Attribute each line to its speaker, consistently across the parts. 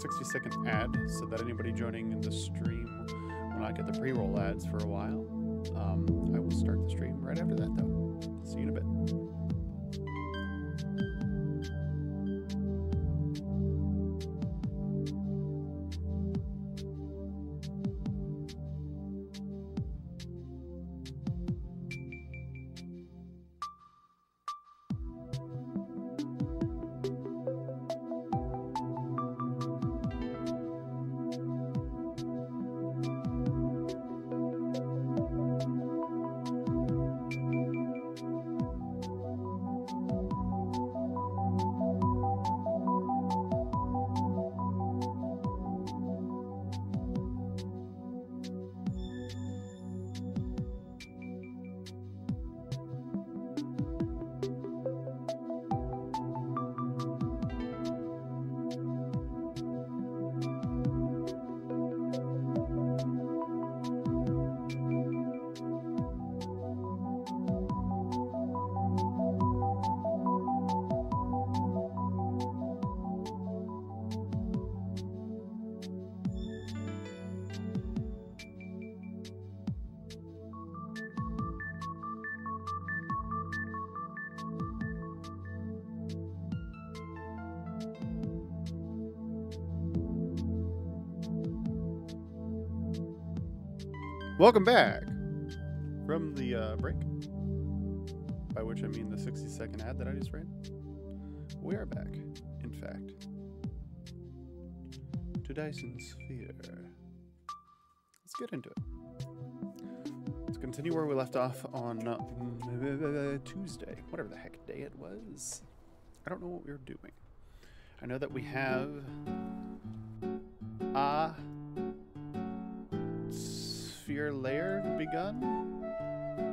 Speaker 1: 60 second ad so that anybody joining in the stream will not get the pre roll ads for a while. Um, I will start the stream right after that, though. See you Welcome back from the uh, break, by which I mean the 60 second ad that I just ran. We are back, in fact, to Dyson Sphere. Let's get into it. Let's continue where we left off on uh, Tuesday, whatever the heck day it was. I don't know what we were doing. I know that we have a sphere layer begun.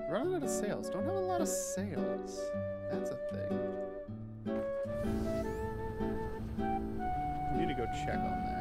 Speaker 1: Running out of sails. Don't have a lot of sails. That's a thing. We need to go check on that.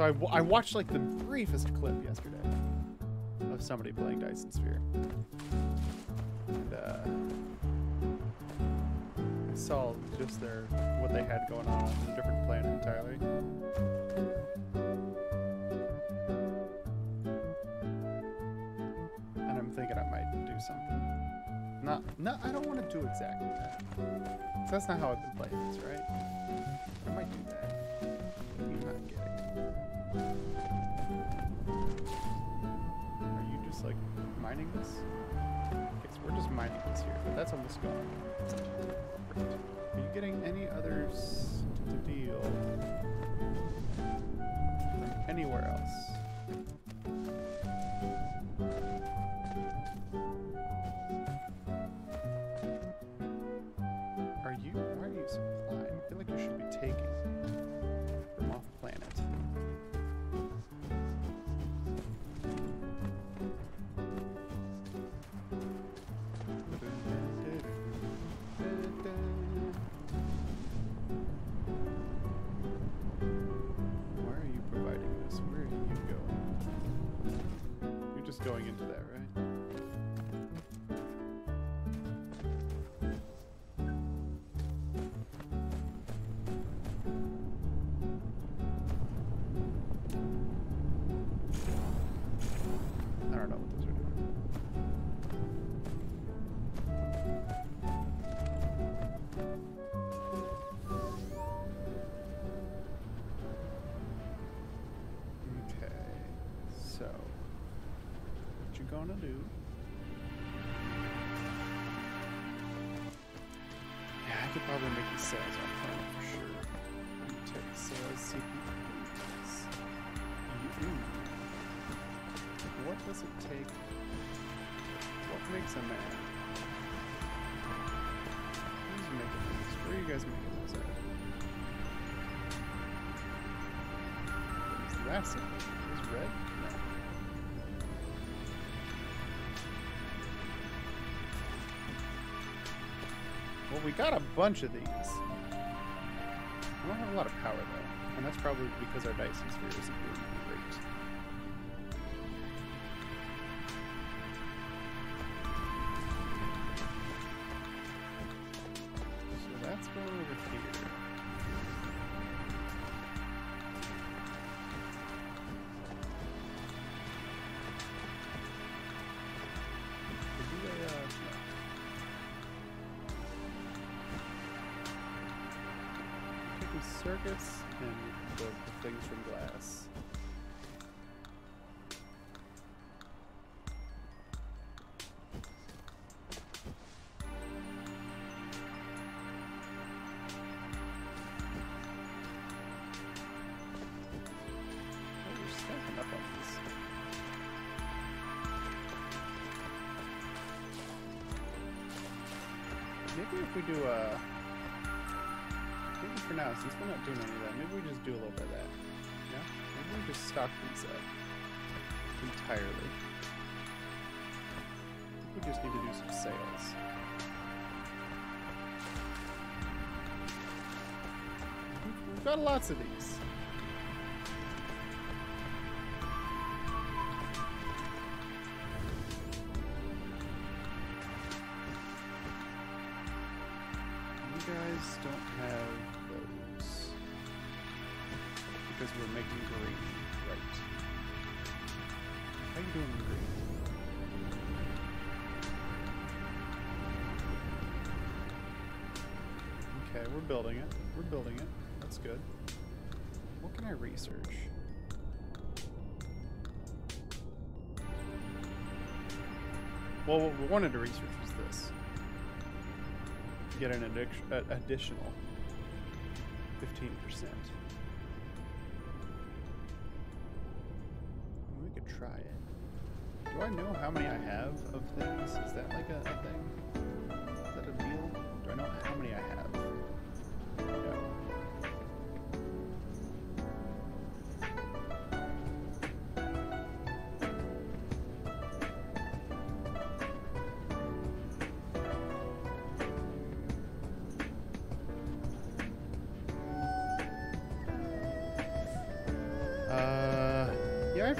Speaker 1: So I watched like the briefest clip yesterday of somebody playing Dyson Sphere. And uh, I saw just their what they had going on on a different planet entirely. And I'm thinking I might do something. Not, no, I don't want to do exactly that. that's not how I've been playing this, right? Mining this? Okay, so we're just mining this here, but that's almost gone. Are you getting any others to deal anywhere else? Going? Into that, what you gonna do? Yeah, I could probably make the sales on final for sure. Tech sales CPUs. What does it take? What makes a man? Who's making these? Where are you guys making those at? Is that something? Red? Well, we got a bunch of these. I don't have a lot of power though, and that's probably because our Dyson sphere isn't stock these up entirely. I think we just need to do some sails. We've- We've got lots of these. Okay, we're building it. We're building it. That's good. What can I research? Well, what we wanted to research was this get an additional 15%. We could try it. Do I know how many I have of things? Is that like a, a thing? Is that a deal? Do I know how many I have?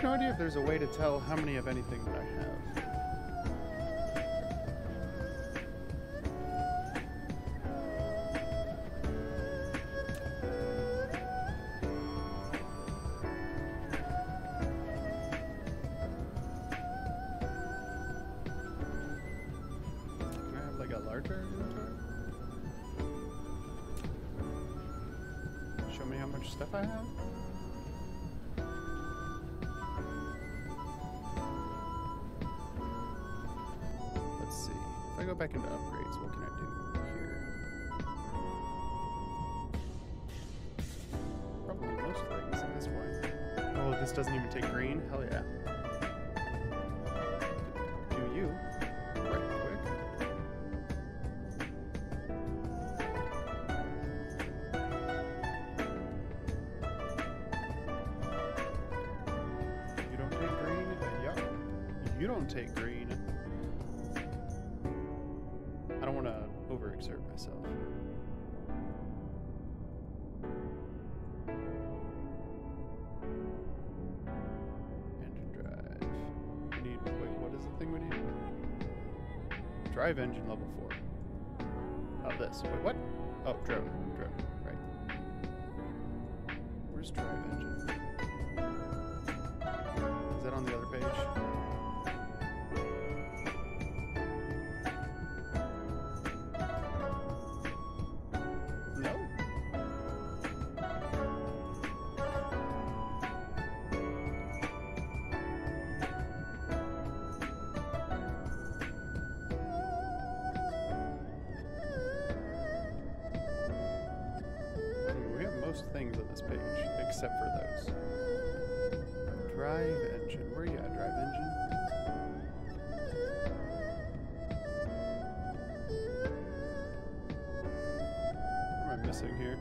Speaker 1: No idea if there's a way to tell how many of anything Drive engine level four. Oh, this. Wait, what? Oh, drone. Except for those. Drive engine. Where are you at, drive engine? What am I missing here?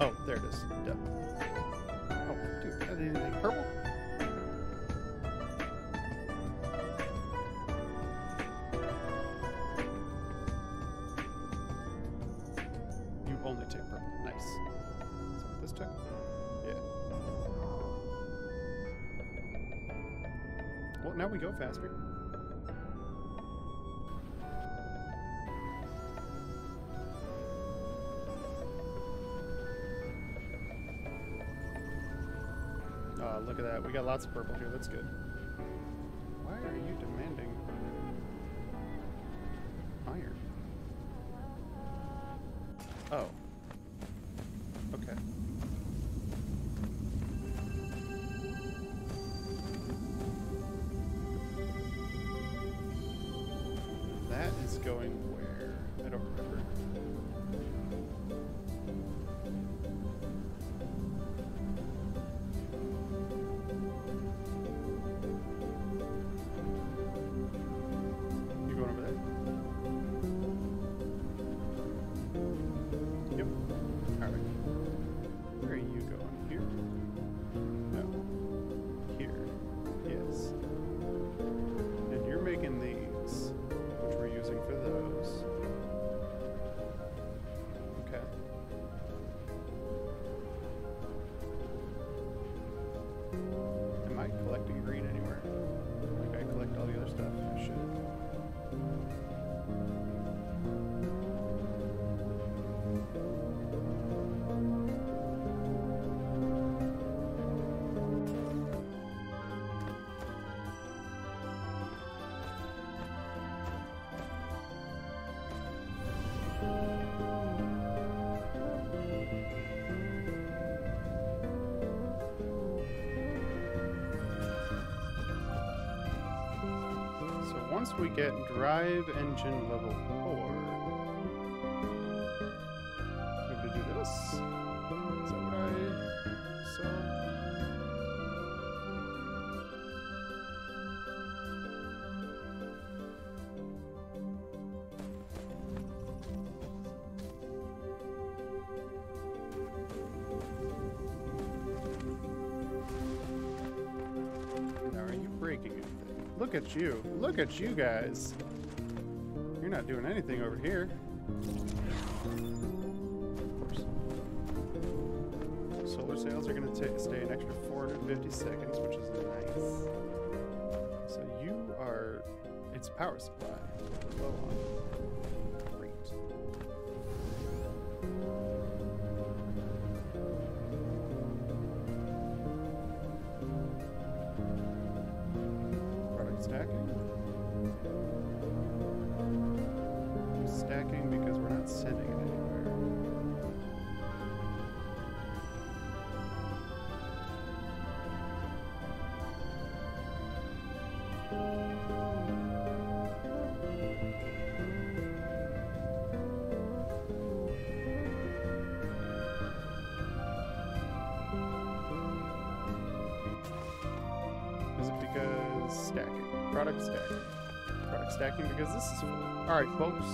Speaker 1: Oh, there it is. Duh. We go faster. Oh, look at that. We got lots of purple here. That's good. We get drive engine Look at you. Look at you guys. You're not doing anything over here. Solar sails are going to stay an extra 450 seconds, which is nice. So you are... It's power supply. Stacking because this is. Alright, folks.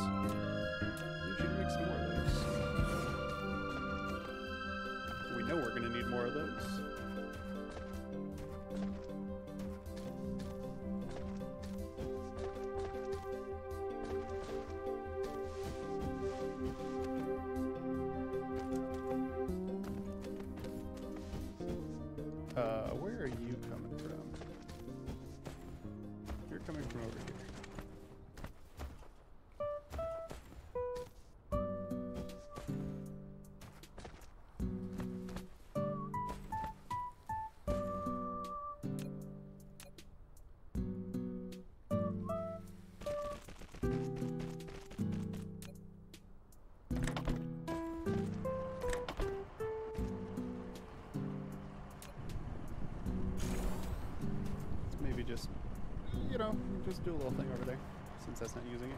Speaker 1: Just do a little thing over there, since that's not using it.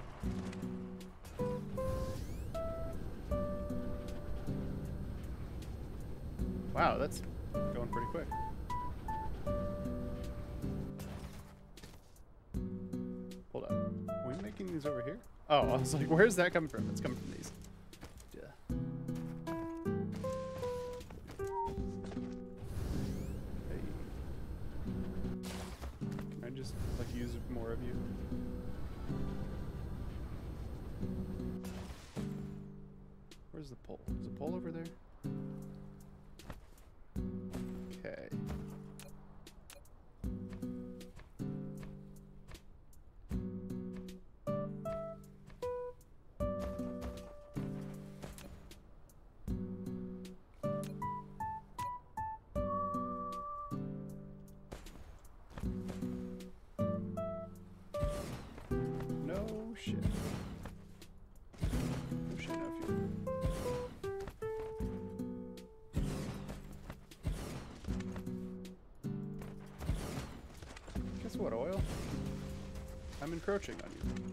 Speaker 1: Wow, that's going pretty quick. Hold up. Are we making these over here? Oh, I was like, where's that coming from? It's coming from these. Shit. Guess what, oil? I'm encroaching on you.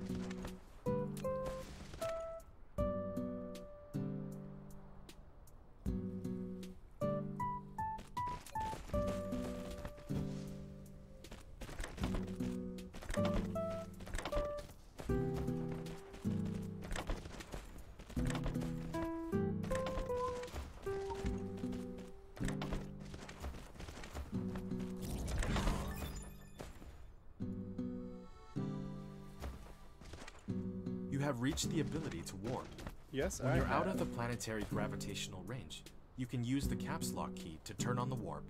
Speaker 2: Have reached the ability to warp.
Speaker 1: Yes,
Speaker 2: When
Speaker 1: I
Speaker 2: you're out of the planetary gravitational range, you can use the caps lock key to turn on the warp.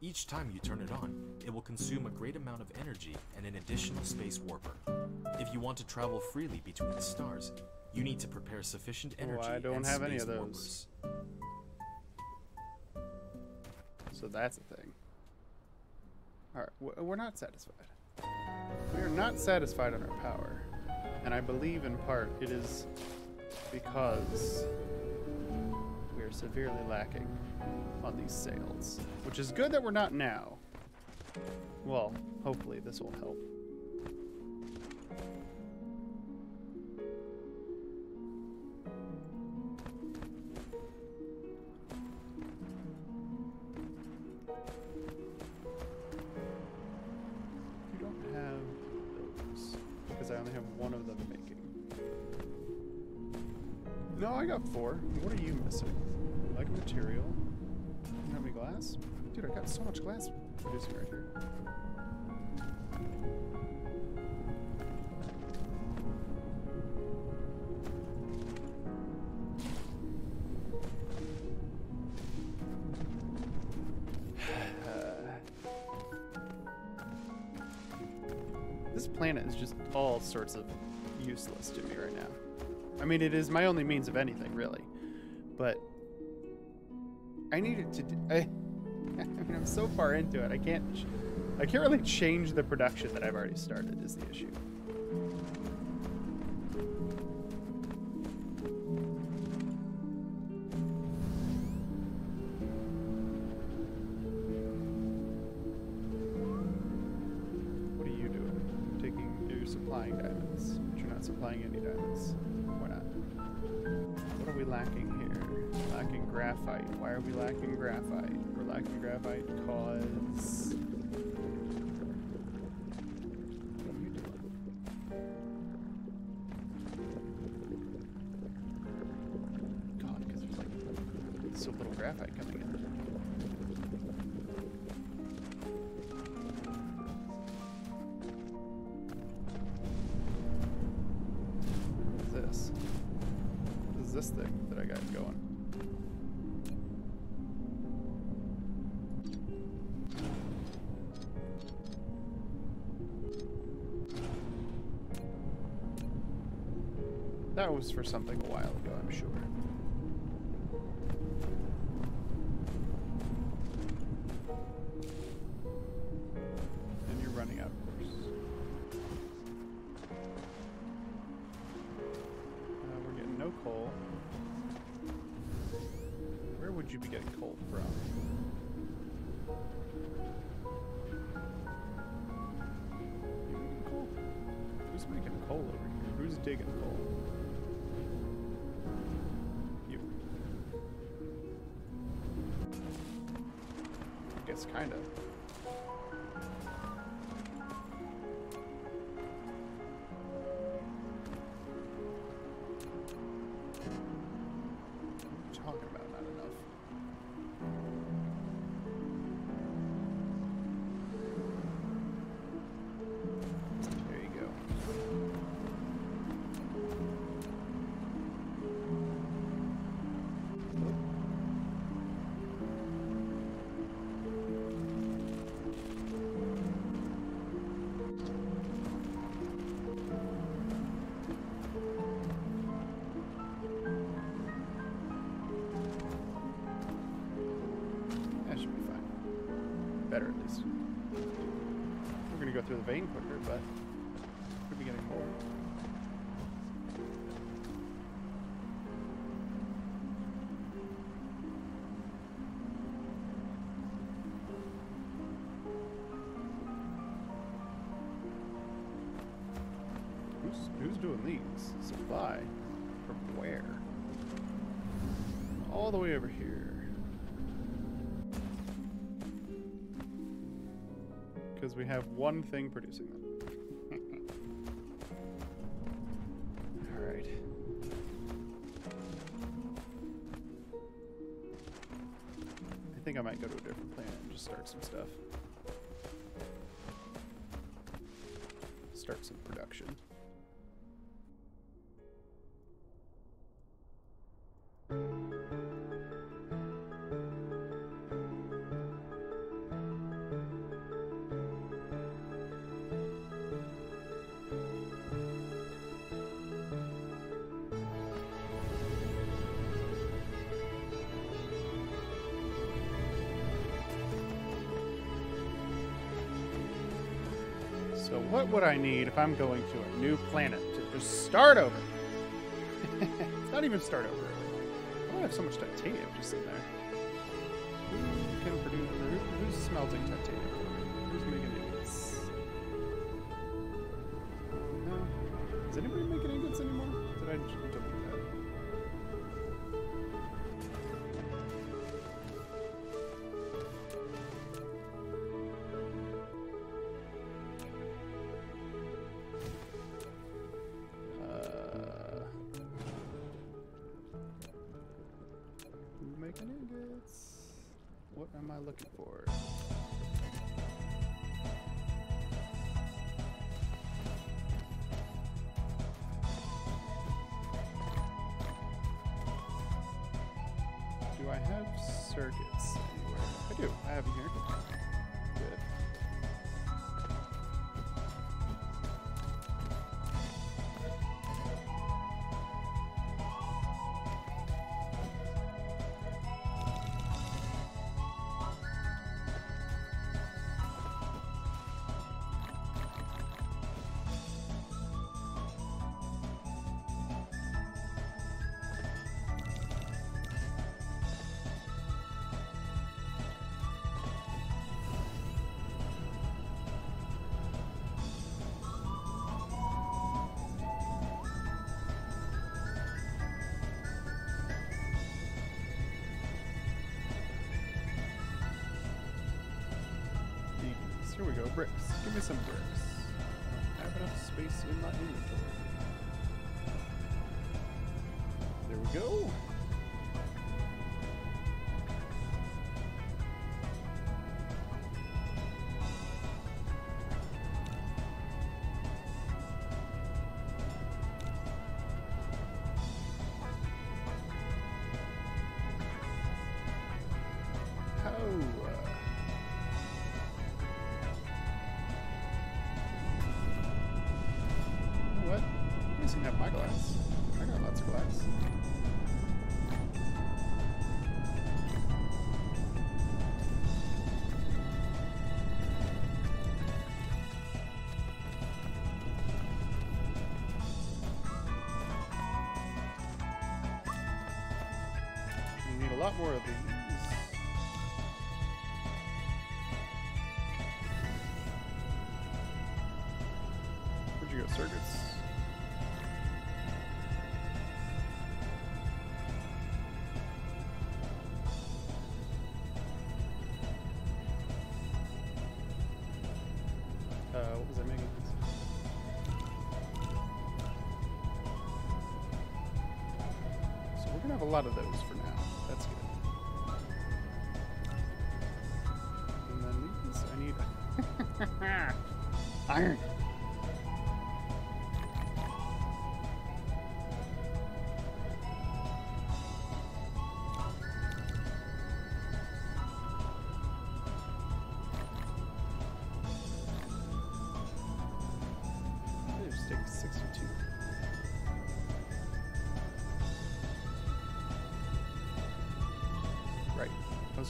Speaker 2: Each time you turn it on, it will consume a great amount of energy and an additional space warper. If you want to travel freely between the stars, you need to prepare sufficient energy Oh,
Speaker 1: I don't
Speaker 2: and
Speaker 1: have any
Speaker 2: space
Speaker 1: of those.
Speaker 2: warpers.
Speaker 1: So that's a thing. Alright, we're not satisfied. We are not satisfied on our power. And I believe in part it is because we are severely lacking on these sails. Which is good that we're not now. Well, hopefully this will help. Glass? Dude, I got so much glass producing right here. This planet is just all sorts of useless to me right now. I mean, it is my only means of anything, really. But I need it to. I, I mean, I'm so far into it. I can't. I can't really change the production that I've already started. Is the issue. What are you doing? Taking, you're supplying diamonds, but you're not supplying any diamonds. Why not? What are we lacking here? Lacking graphite. Why are we lacking graphite? We're lacking graphite because. That was for something a while ago, I'm sure. Who's doing these? Supply from where? All the way over here. Because we have one thing producing them. Alright. I think I might go to a different planet and just start some stuff. Start some production. What would I need if I'm going to a new planet to just start over? it's not even start over. Really. I have so much titanium just in there. Who can produce? Who's smelting titanium? Circuits anywhere? I do. I have them here. Here we go. Bricks. Give me some bricks. I have enough space in my inventory. There we go. We need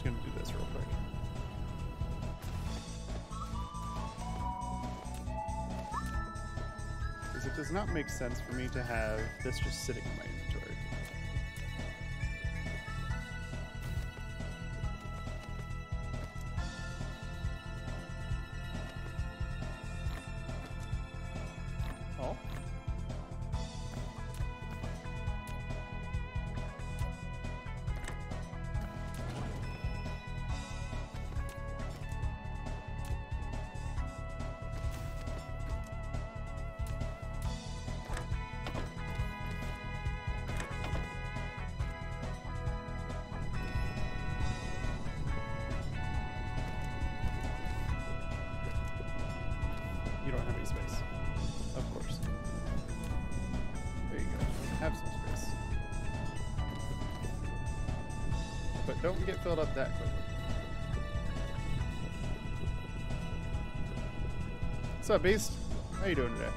Speaker 1: Going to do this real quick. Because it does not make sense for me to have this just sitting up that quickly. What's up, Beast? How you doing today?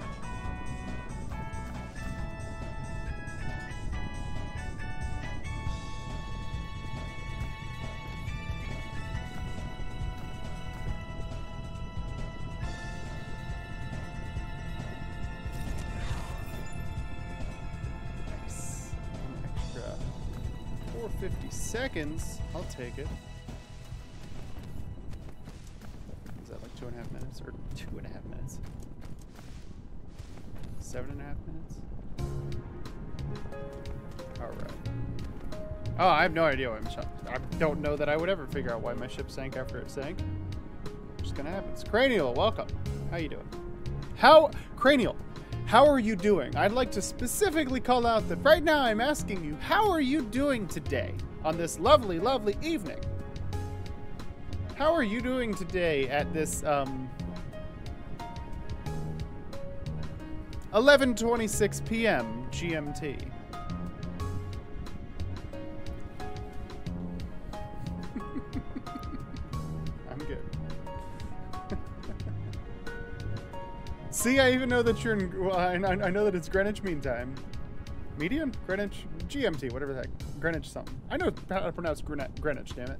Speaker 1: 450 seconds. I'll take it. Is that like two and a half minutes? Or two and a half minutes? Seven and a half minutes? Alright. Oh, I have no idea why I'm shot. I don't know that I would ever figure out why my ship sank after it sank. Just gonna happen. It's Cranial, welcome. How you doing? How Cranial, how are you doing? I'd like to specifically call out that right now I'm asking you, how are you doing today on this lovely, lovely evening? How are you doing today at this um 11:26 p.m. GMT? See, I even know that you're in. Well, I, I know that it's Greenwich Mean Time. Medium? Greenwich? GMT, whatever the heck. Greenwich something. I know how to pronounce Greenwich, Greenwich damn it.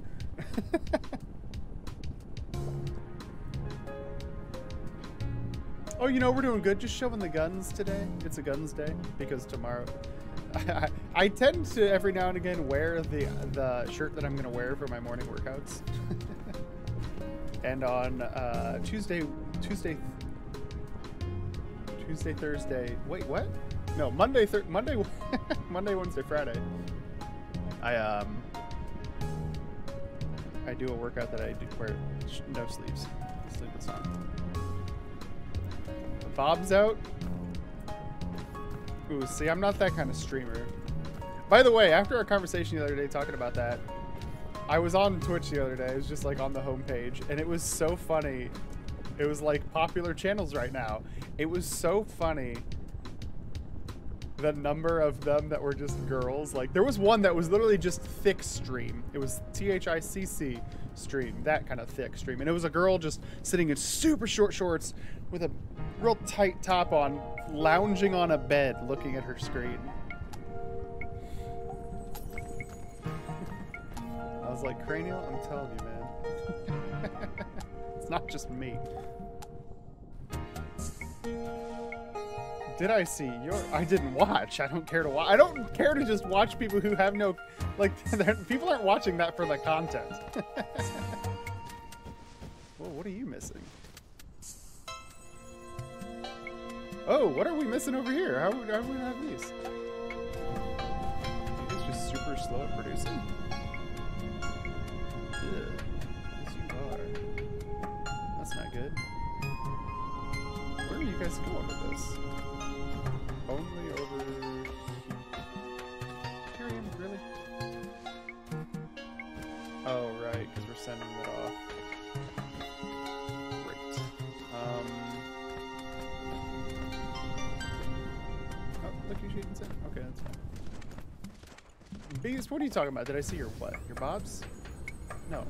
Speaker 1: oh, you know, we're doing good. Just showing the guns today. It's a guns day because tomorrow. I, I tend to every now and again wear the the shirt that I'm going to wear for my morning workouts. and on uh, Tuesday, Tuesday, Tuesday, Thursday. Wait, what? No, Monday, thir- Monday, Monday, Wednesday, Friday. I um, I do a workout that I do wear sh- no sleeves, sleeveless on. Bob's out. Ooh, see, I'm not that kind of streamer. By the way, after our conversation the other day talking about that, I was on Twitch the other day. It was just like on the homepage, and it was so funny. It was like popular channels right now. It was so funny. The number of them that were just girls. Like there was one that was literally just thick stream. It was T H I C C stream, that kind of thick stream, and it was a girl just sitting in super short shorts with a real tight top on, lounging on a bed, looking at her screen. I was like, Cranial, I'm telling you, man. it's not just me. Did I see your? I didn't watch. I don't care to watch. I don't care to just watch people who have no, like, people aren't watching that for the content. Whoa, what are you missing? Oh, what are we missing over here? How, how do we have these? It's just super slow at producing. Ugh. Yes, you are. That's not good. You guys going with this? Only over... Tyrion, really? Oh, right, because we're sending it off. Great. Um... Oh, look, you shooting sent. Okay, that's fine. Beast, what are you talking about? Did I see your what? Your bobs? No.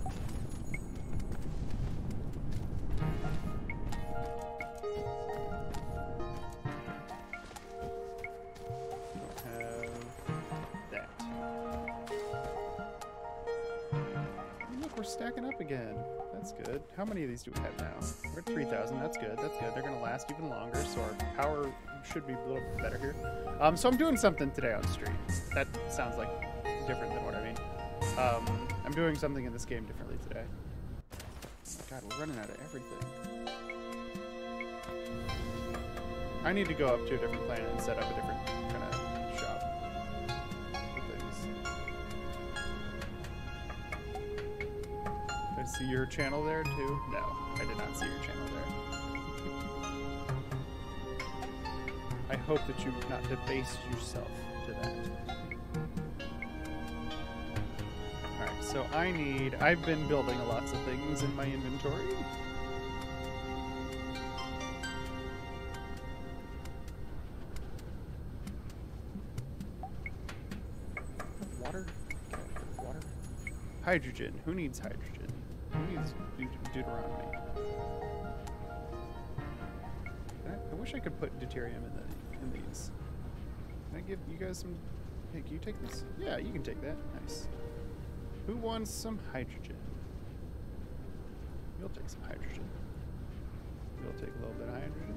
Speaker 1: How many of these do we have now? We're at 3,000. That's good. That's good. They're going to last even longer, so our power should be a little bit better here. Um, so I'm doing something today on stream. That sounds like different than what I mean. Um, I'm doing something in this game differently today. God, we're running out of everything. I need to go up to a different planet and set up a different see your channel there too? No, I did not see your channel there. I hope that you've not debased yourself to that. Alright, so I need... I've been building lots of things in my inventory. Water? Water? Hydrogen. Who needs hydrogen? Deut- Deuteronomy? I, I wish I could put deuterium in the in these. Can I give you guys some? Hey, can you take this? Yeah, you can take that. Nice. Who wants some hydrogen? You'll take some hydrogen. You'll take a little bit of hydrogen.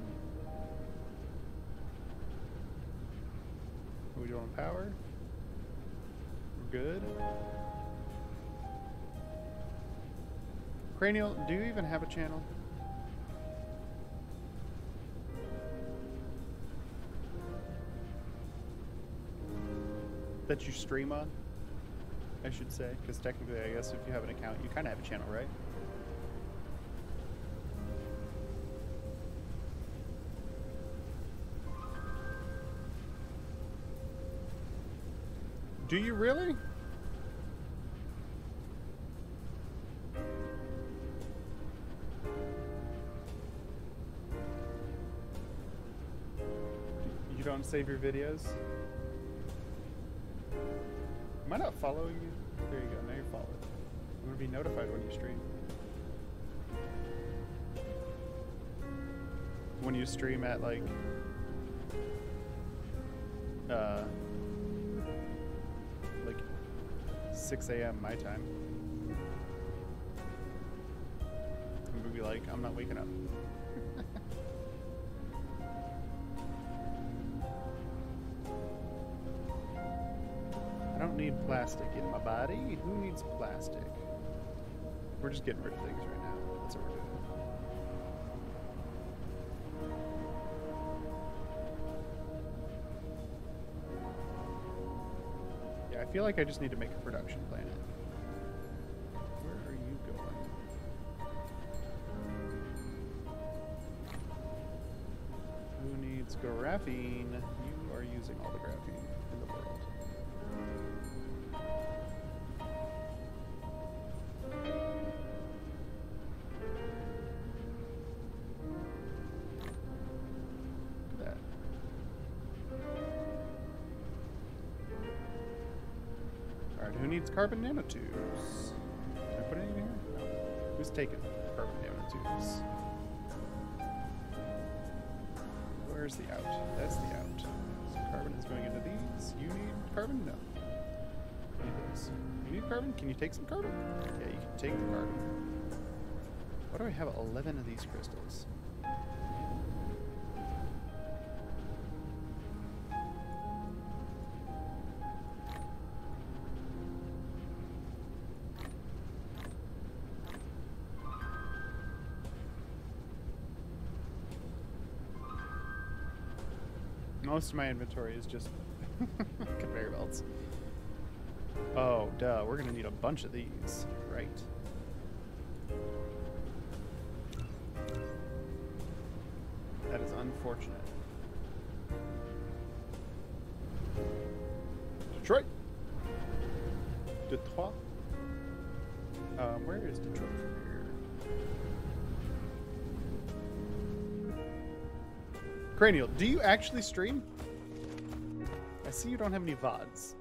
Speaker 1: Are we doing power? We're good. Cranial, do you even have a channel? That you stream on? I should say, because technically, I guess if you have an account, you kind of have a channel, right? Do you really? Save your videos? Am I not following you? There you go, now you're followed. I'm gonna be notified when you stream. When you stream at like uh like 6 a.m. my time. I'm gonna be like, I'm not waking up. Plastic in my body. Who needs plastic? We're just getting rid of things right now. That's what we're doing. Yeah, I feel like I just need to make a production planet. Where are you going? Who needs graphene? You are using all the graphene in the world. Needs carbon nanotubes? Can I put any in here? No. Who's taking carbon nanotubes? Where's the out? That's the out. So carbon is going into these. You need carbon? No. You need those. You need carbon? Can you take some carbon? Yeah, you can take the carbon. Why do I have 11 of these crystals? Most of my inventory is just conveyor belts. Oh, duh. We're going to need a bunch of these. Right. That is unfortunate. Detroit. Detroit. Um, where is Detroit from here? Cranial, do you actually stream? See you don't have any VODs.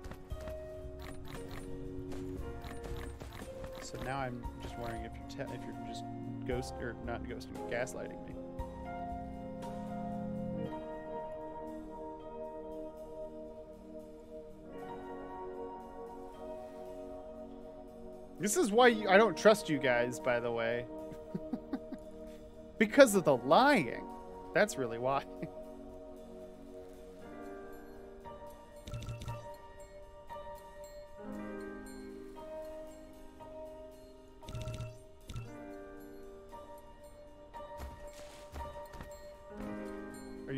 Speaker 1: So now I'm just wondering if you're, if you're just ghost or not ghosting, gaslighting me. This is why you, I don't trust you guys, by the way. because of the lying. That's really why.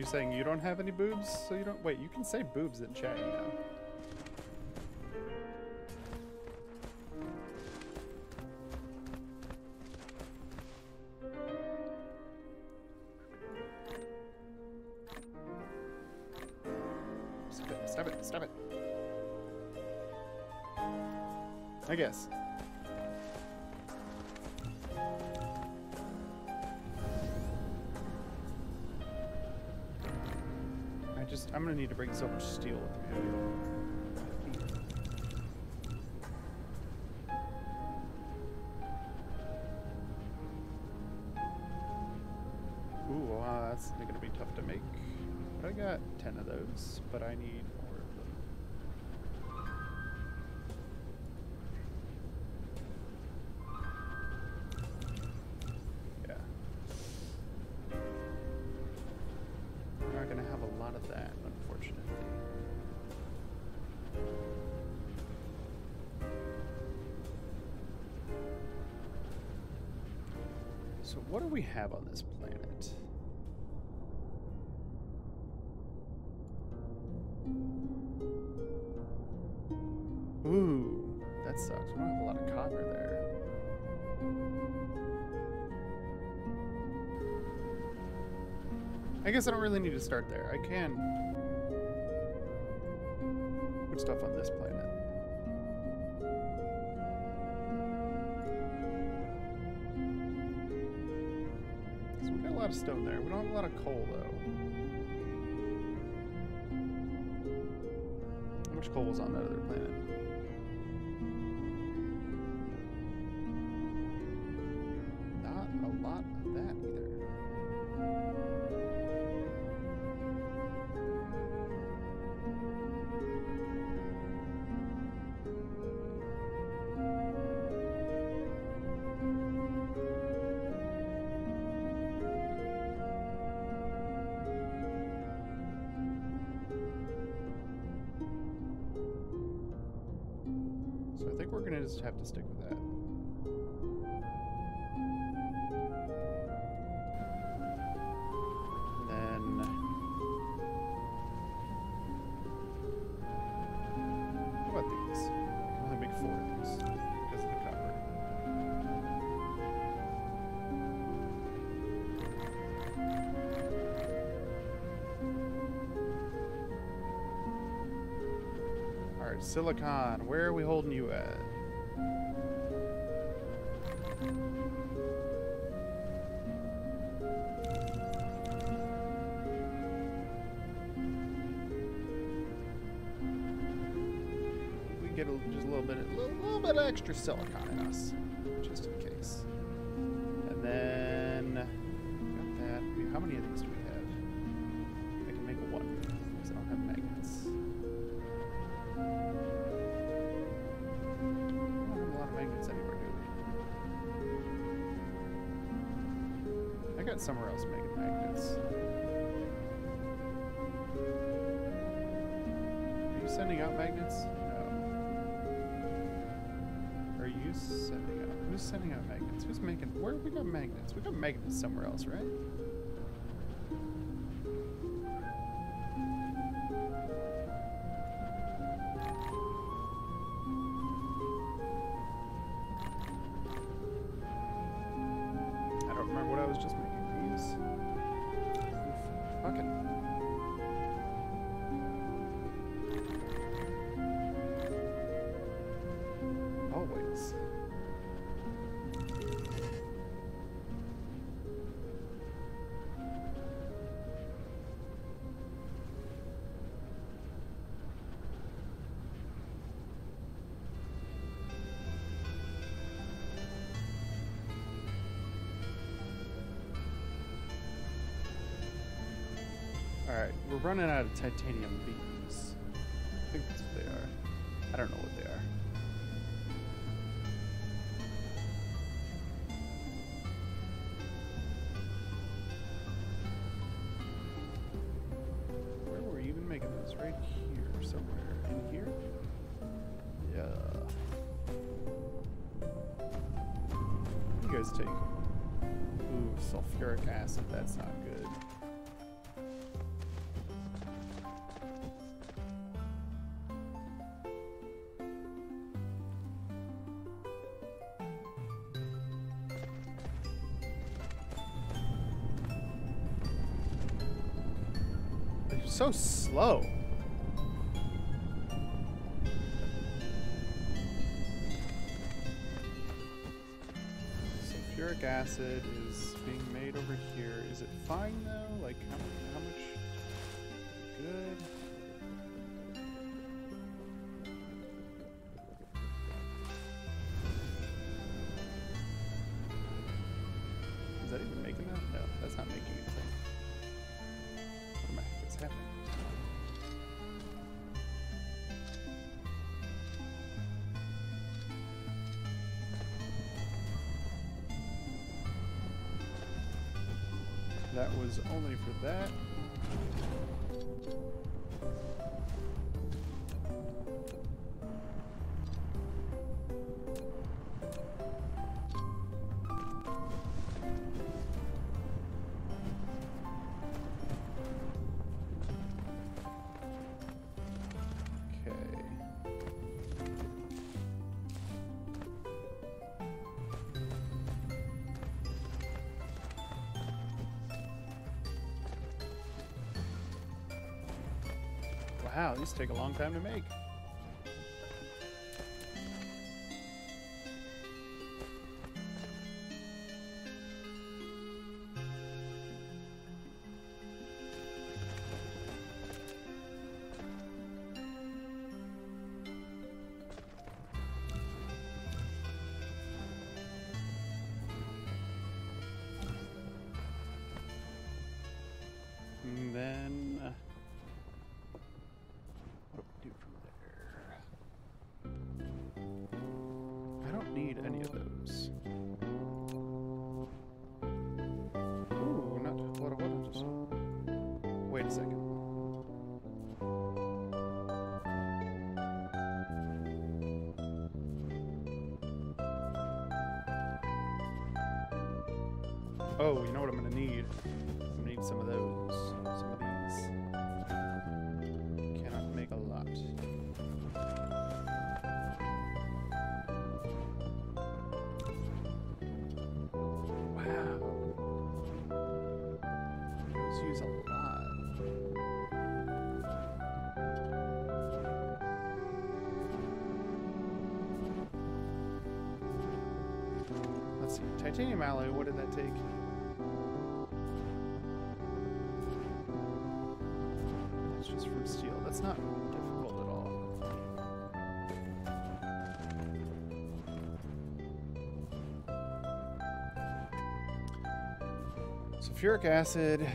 Speaker 1: saying you don't have any boobs? So you don't wait, you can say boobs in chat, you know. So what do we have on this planet? Ooh, that sucks. We don't have a lot of copper there. I guess I don't really need to start there. I can put stuff on this planet. Stone there. We don't have a lot of coal though. How much coal was on that other planet? Not a lot of that either. Just have to stick with that. And then how about these? I only make four of these because of the copper. All right, Silicon, where are we holding you at? Extra silicon in us, just in case. And then got that. How many of these do we have? I can make one because I don't have magnets. Don't have a lot of magnets anywhere, do we? I got somewhere else making magnets. Are you sending out magnets? Sending out? Who's sending out magnets? Who's making? Where we got magnets? We got magnets somewhere else, right? Alright, we're running out of titanium so slow. Sulfuric acid is being made over here. Is it fine though? Like how, how That was only for that. Wow, these take a long time to make. Gonna need? I'm gonna need some of those. Some of these. Cannot make a lot. Wow. Those use a lot. Let's see. Titanium alloy, what did that take? That's not difficult at all. Sulfuric acid,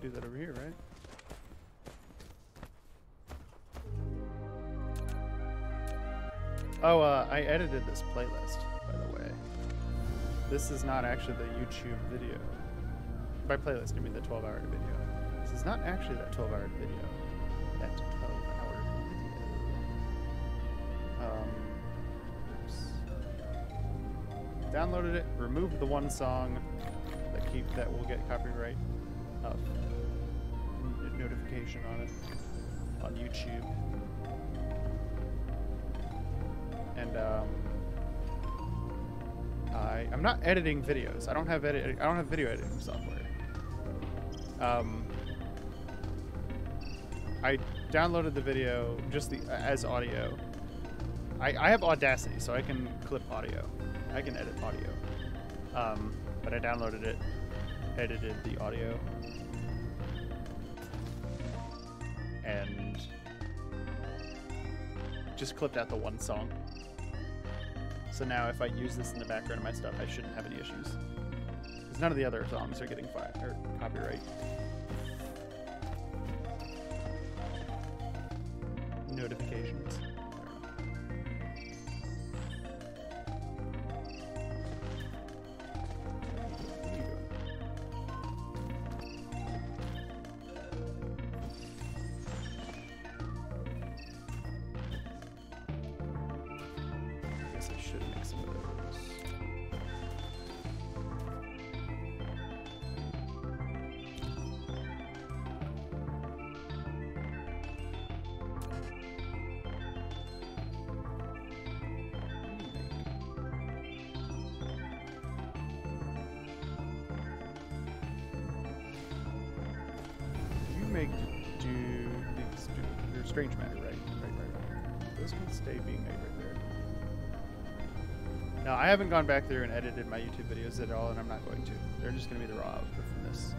Speaker 1: could do that over here, right? Oh, uh, I edited this playlist, by the way. This is not actually the YouTube video. By playlist, I mean the 12 hour video. This is not actually that 12 hour video. That 12 hour video. Um, oops. Downloaded it, removed the one song that keep that will get copyright. Notification on it on YouTube. And um, I I'm not editing videos. I don't have edit. I don't have video editing software. Um, I downloaded the video just the as audio. I, I have Audacity, so I can clip audio. I can edit audio. Um, but I downloaded it, edited the audio, just clipped out the one song. So now if I use this in the background of my stuff, I shouldn't have any issues. Because none of the other songs are getting fi- or copyright. Haven't gone back through and edited my YouTube videos at all, and I'm not going to. They're just going to be the raw output from this.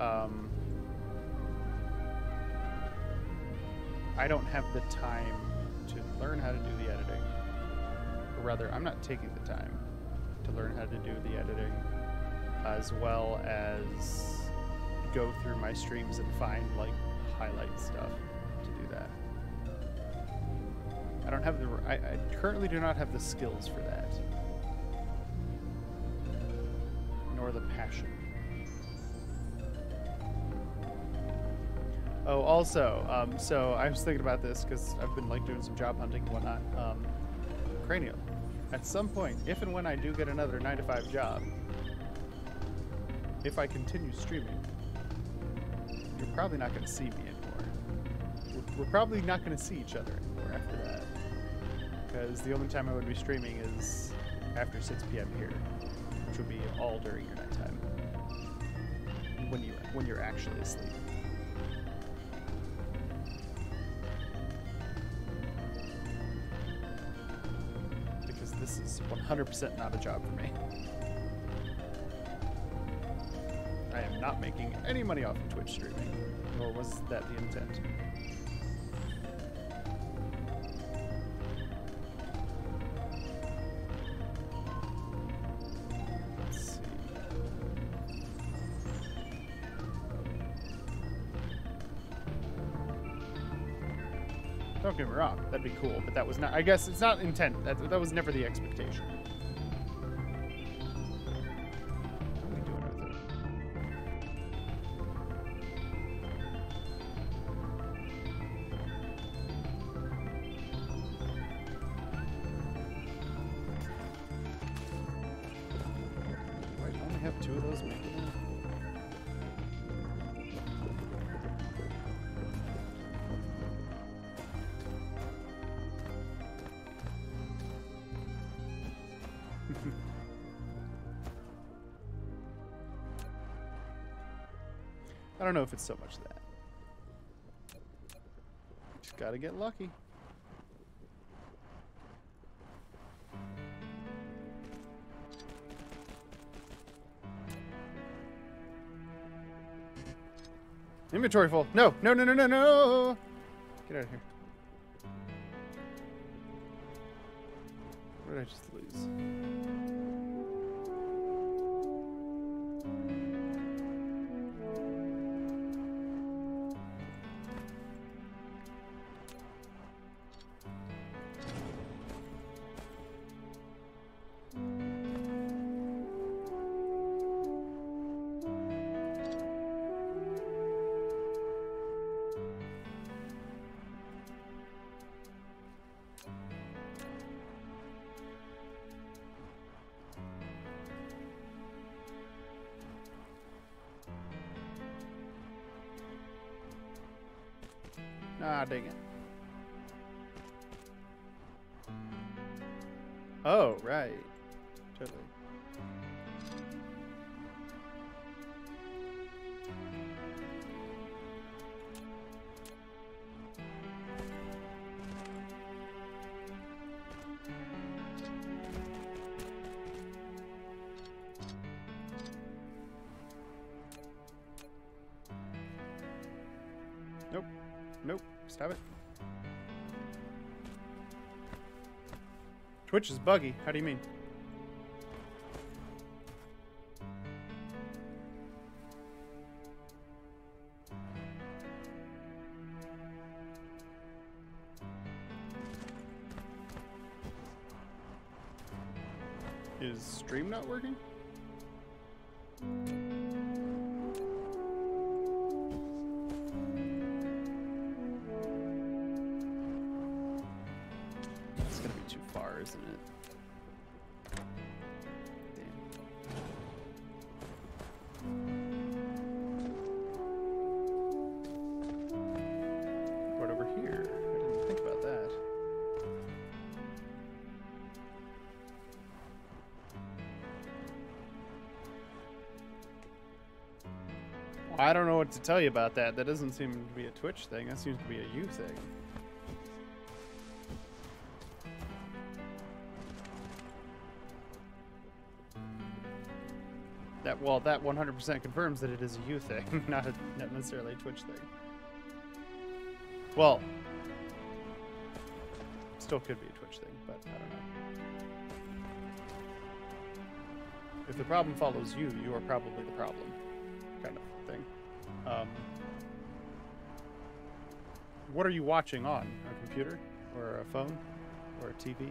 Speaker 1: Um, I don't have the time to learn how to do the editing. Or rather, I'm not taking the time to learn how to do the editing, as well as go through my streams and find like highlight stuff don't have the. I, I currently do not have the skills for that, nor the passion. Oh, also, um, so I was thinking about this because I've been like doing some job hunting and whatnot. Um, Cranial. At some point, if and when I do get another nine to five job, if I continue streaming, you're probably not going to see me anymore. We're, we're probably not going to see each other anymore because the only time I would be streaming is after 6 p.m. here, which would be all during your nighttime when you when you're actually asleep. Because this is 100% not a job for me. I am not making any money off of Twitch streaming, nor was that the intent. Cool, but that was not. I guess it's not intent. That, that was never the expectation. Don't know if it's so much that. Just gotta get lucky. Inventory full. No, no, no, no, no, no. Get out of here. Ah, dang it. Oh, right. Twitch is buggy. How do you mean? Is stream not working? To tell you about that. That doesn't seem to be a Twitch thing. That seems to be a you thing. That well, that 100% confirms that it is a you thing, not a, not necessarily a Twitch thing. Well, still could be a Twitch thing, but I don't know. If the problem follows you, you are probably the problem, what are you watching on? A computer, or a phone, or a TV?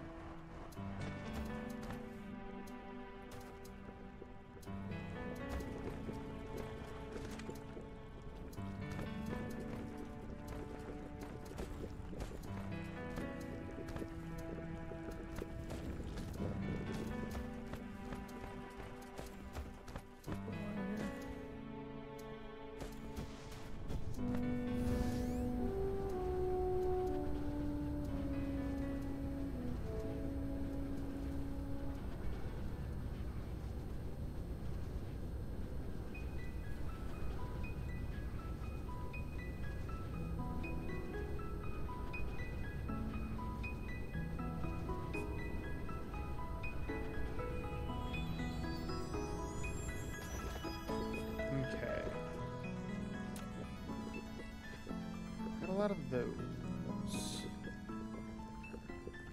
Speaker 1: Lot of those.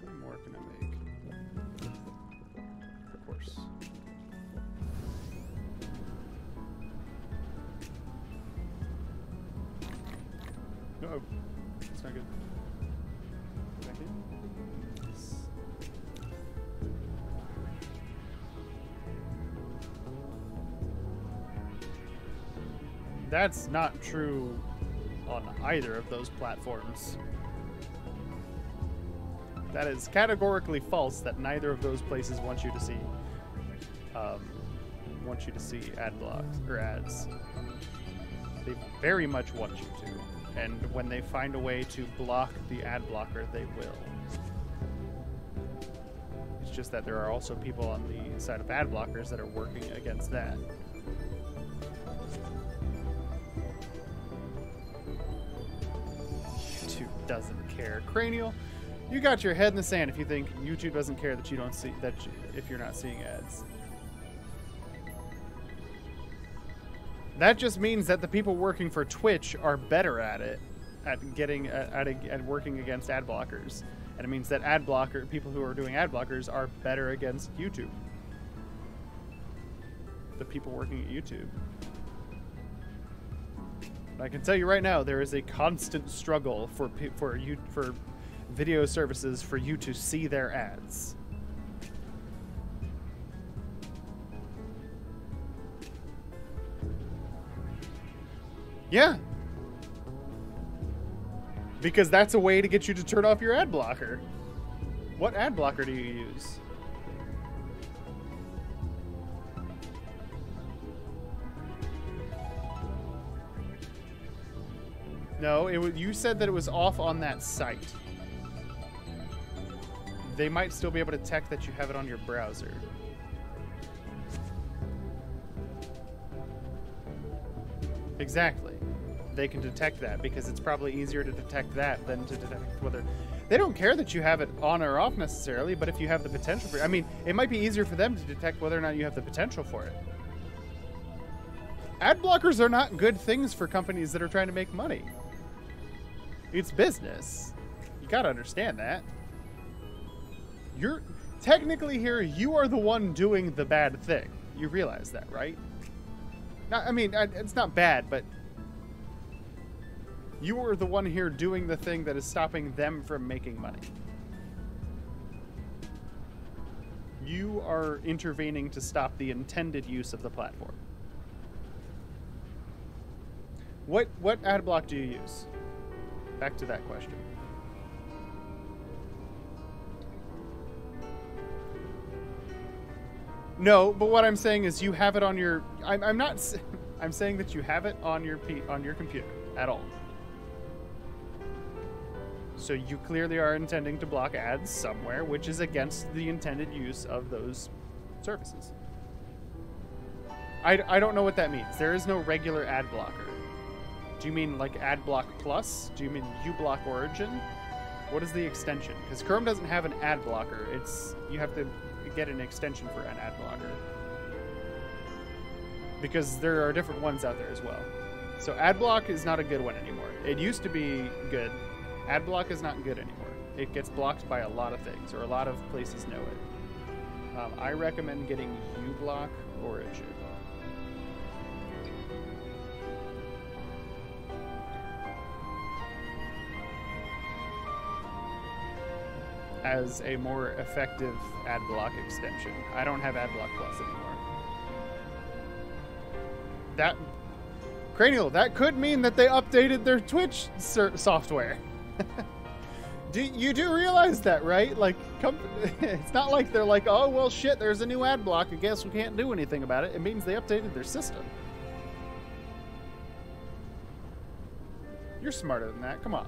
Speaker 1: What more can I make? Of course. No, it's not good. That's not true either of those platforms. That is categorically false that neither of those places want you to see um, want you to see ad blocks or ads. They very much want you to. And when they find a way to block the ad blocker, they will. It's just that there are also people on the side of ad blockers that are working against that. Cranial, you got your head in the sand if you think YouTube doesn't care that you don't see that you, if you're not seeing ads. That just means that the people working for Twitch are better at it, at getting at, at, at working against ad blockers, and it means that ad blocker people who are doing ad blockers are better against YouTube. The people working at YouTube. I can tell you right now, there is a constant struggle for for you for video services for you to see their ads. Yeah. Because that's a way to get you to turn off your ad blocker. What ad blocker do you use? No, it was, you said that it was off on that site. They might still be able to detect that you have it on your browser. Exactly. They can detect that because it's probably easier to detect that than to detect whether they don't care that you have it on or off necessarily, but if you have the potential for it, I mean, it might be easier for them to detect whether or not you have the potential for it. Ad blockers are not good things for companies that are trying to make money. It's business. You got to understand that. You're technically here you are the one doing the bad thing. You realize that, right? Not, I mean, it's not bad, but you are the one here doing the thing that is stopping them from making money. You are intervening to stop the intended use of the platform. What what ad block do you use? Back to that question. No, but what I'm saying is you have it on your. I'm, I'm not. I'm saying that you have it on your on your computer at all. So you clearly are intending to block ads somewhere, which is against the intended use of those services. I, I don't know what that means. There is no regular ad blocker. Do you mean like AdBlock Plus? Do you mean uBlock Origin? What is the extension? Because Chrome doesn't have an ad blocker. It's you have to get an extension for an ad blocker. Because there are different ones out there as well. So AdBlock is not a good one anymore. It used to be good. AdBlock is not good anymore. It gets blocked by a lot of things, or a lot of places know it. Um, I recommend getting uBlock Origin. As a more effective ad block extension. I don't have AdBlock Plus anymore. That Cranial, that could mean that they updated their Twitch software. do you do realize that, right? Like, come, it's not like they're like, oh well, shit, there's a new ad block. I guess we can't do anything about it. It means they updated their system. You're smarter than that. Come on.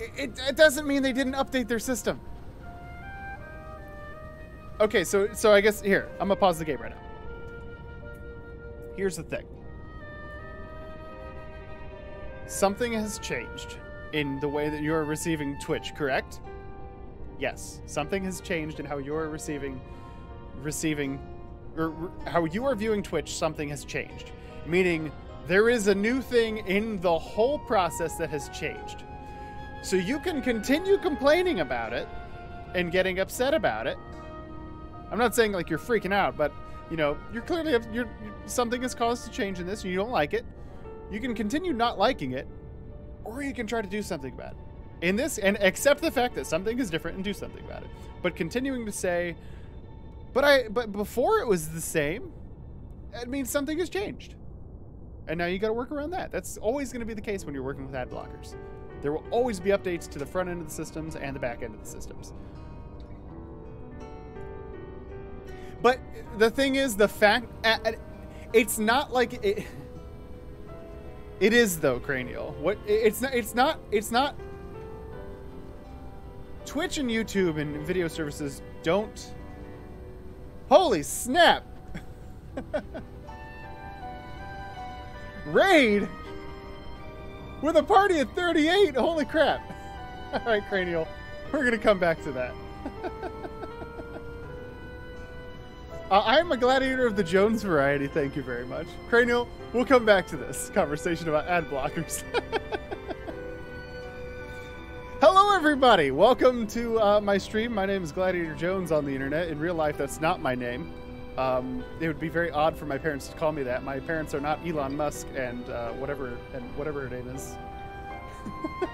Speaker 1: It, it doesn't mean they didn't update their system. Okay, so so I guess here I'm gonna pause the game right now. Here's the thing. Something has changed in the way that you are receiving Twitch, correct? Yes, something has changed in how you are receiving receiving er, or how you are viewing Twitch. Something has changed, meaning there is a new thing in the whole process that has changed. So you can continue complaining about it and getting upset about it. I'm not saying like you're freaking out, but you know, you're clearly you're, something has caused a change in this and you don't like it. You can continue not liking it or you can try to do something about it. In this and accept the fact that something is different and do something about it. But continuing to say but I but before it was the same, it means something has changed. And now you got to work around that. That's always going to be the case when you're working with ad blockers. There will always be updates to the front end of the systems and the back end of the systems. But the thing is, the fact it's not like it. It is though, cranial. What it's not. It's not. It's not. Twitch and YouTube and video services don't. Holy snap! Raid with a party of 38. Holy crap. All right, Cranial. We're going to come back to that. uh, I'm a gladiator of the Jones variety. Thank you very much. Cranial, we'll come back to this conversation about ad blockers. Hello, everybody. Welcome to uh, my stream. My name is Gladiator Jones on the internet. In real life, that's not my name. Um, it would be very odd for my parents to call me that. My parents are not Elon Musk and uh, whatever and whatever her name is.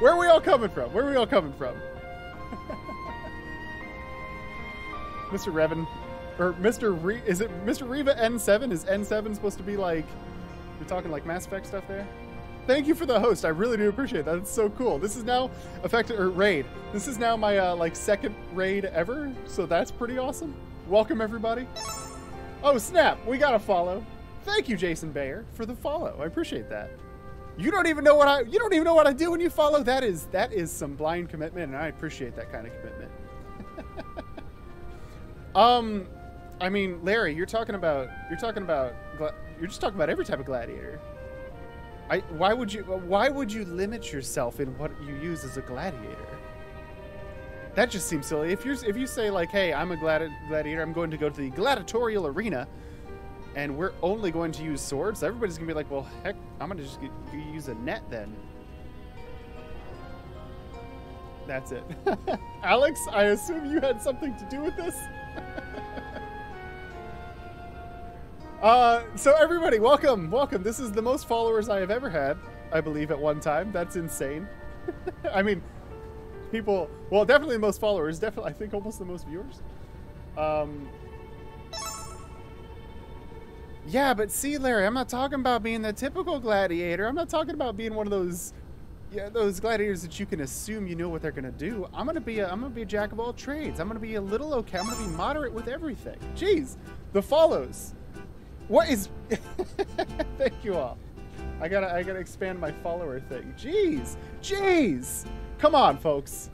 Speaker 1: Where are we all coming from? Where are we all coming from? Mr. Revan, or Mr. Re- is it Mr. Riva N7? Is N7 supposed to be like? We're talking like Mass Effect stuff there. Thank you for the host. I really do appreciate that. It's so cool. This is now effective or raid. This is now my uh, like second raid ever, so that's pretty awesome. Welcome everybody. Oh snap! We got a follow. Thank you, Jason Bayer, for the follow. I appreciate that. You don't even know what I you don't even know what I do when you follow. That is that is some blind commitment, and I appreciate that kind of commitment. um, I mean, Larry, you're talking about you're talking about you're just talking about every type of gladiator. I why would you why would you limit yourself in what you use as a gladiator? That just seems silly. If you if you say like, "Hey, I'm a gladi- gladiator. I'm going to go to the gladiatorial arena." and we're only going to use swords, everybody's gonna be like, well, heck, I'm gonna just use a net then. That's it. Alex, I assume you had something to do with this? uh, so everybody, welcome, welcome. This is the most followers I have ever had, I believe, at one time. That's insane. I mean, people, well, definitely the most followers, definitely, I think almost the most viewers. Um, yeah, but see, Larry, I'm not talking about being the typical gladiator. I'm not talking about being one of those, yeah, those gladiators that you can assume you know what they're gonna do. I'm gonna be a, I'm gonna be a jack of all trades. I'm gonna be a little okay. I'm gonna be moderate with everything. Jeez, the follows. What is? Thank you all. I gotta, I gotta expand my follower thing. Jeez, jeez. Come on, folks.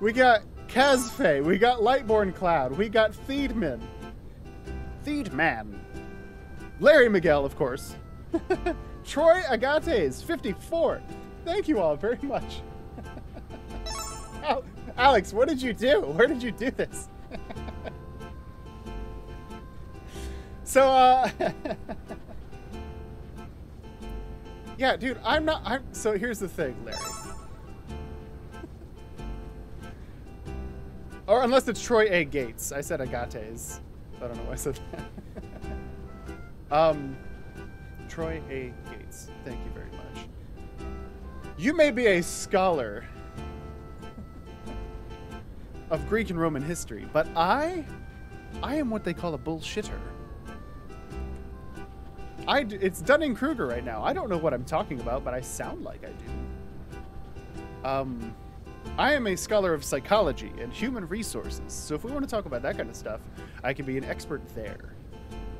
Speaker 1: We got Kazfe. We got Lightborn Cloud. We got Feedman. Feedman. Larry Miguel, of course. Troy Agates, 54. Thank you all very much. Alex, what did you do? Where did you do this? So, uh... yeah, dude, I'm not... I'm, so here's the thing, Larry. or unless it's Troy A. Gates. I said Agates. I don't know why I said that. Um, Troy A. Gates, thank you very much. You may be a scholar of Greek and Roman history, but I, I am what they call a bullshitter. I, it's Dunning Kruger right now. I don't know what I'm talking about, but I sound like I do. Um, I am a scholar of psychology and human resources, so if we want to talk about that kind of stuff, I can be an expert there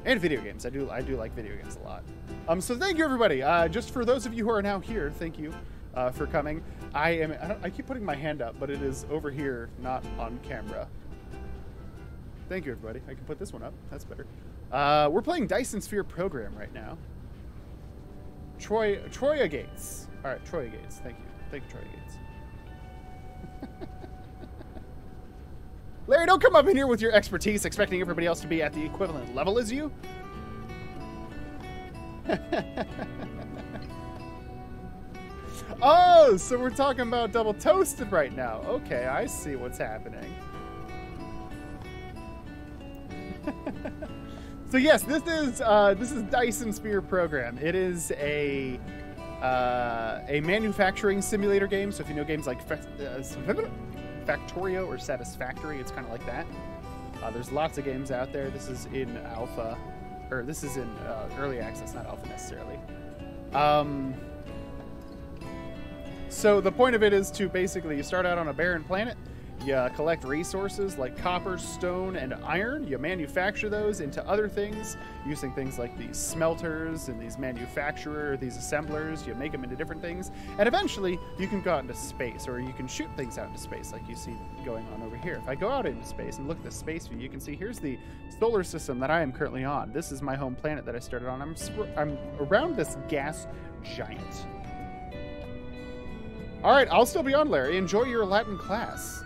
Speaker 1: and video games. I do I do like video games a lot. Um, so thank you everybody. Uh, just for those of you who are now here, thank you uh, for coming. I am I, I, keep putting my hand up, but it is over here, not on camera. Thank you everybody. I can put this one up. That's better. Uh, we're playing Dyson Sphere Program right now. Troy Troya Gates. All right, Troya Gates. Thank you. Thank you, Troya Gates. Larry, don't come up in here with your expertise expecting everybody else to be at the equivalent level as you. oh, so we're talking about double toasted right now. Okay, I see what's happening. so yes, this is uh, this is Dyson Sphere program. It is a uh, a manufacturing simulator game. So if you know games like uh, Factorio or Satisfactory. It's kind of like that. Uh, there's lots of games out there. This is in alpha, or this is in uh, early access, not alpha necessarily. Um, so the point of it is to basically you start out on a barren planet you collect resources like copper, stone, and iron. You manufacture those into other things using things like these smelters and these manufacturer, these assemblers. You make them into different things. And eventually, you can go out into space or you can shoot things out into space like you see going on over here. If I go out into space and look at the space view, you can see here's the solar system that I am currently on. This is my home planet that I started on. I'm, I'm around this gas giant. All right, I'll still be on, Larry. Enjoy your Latin class.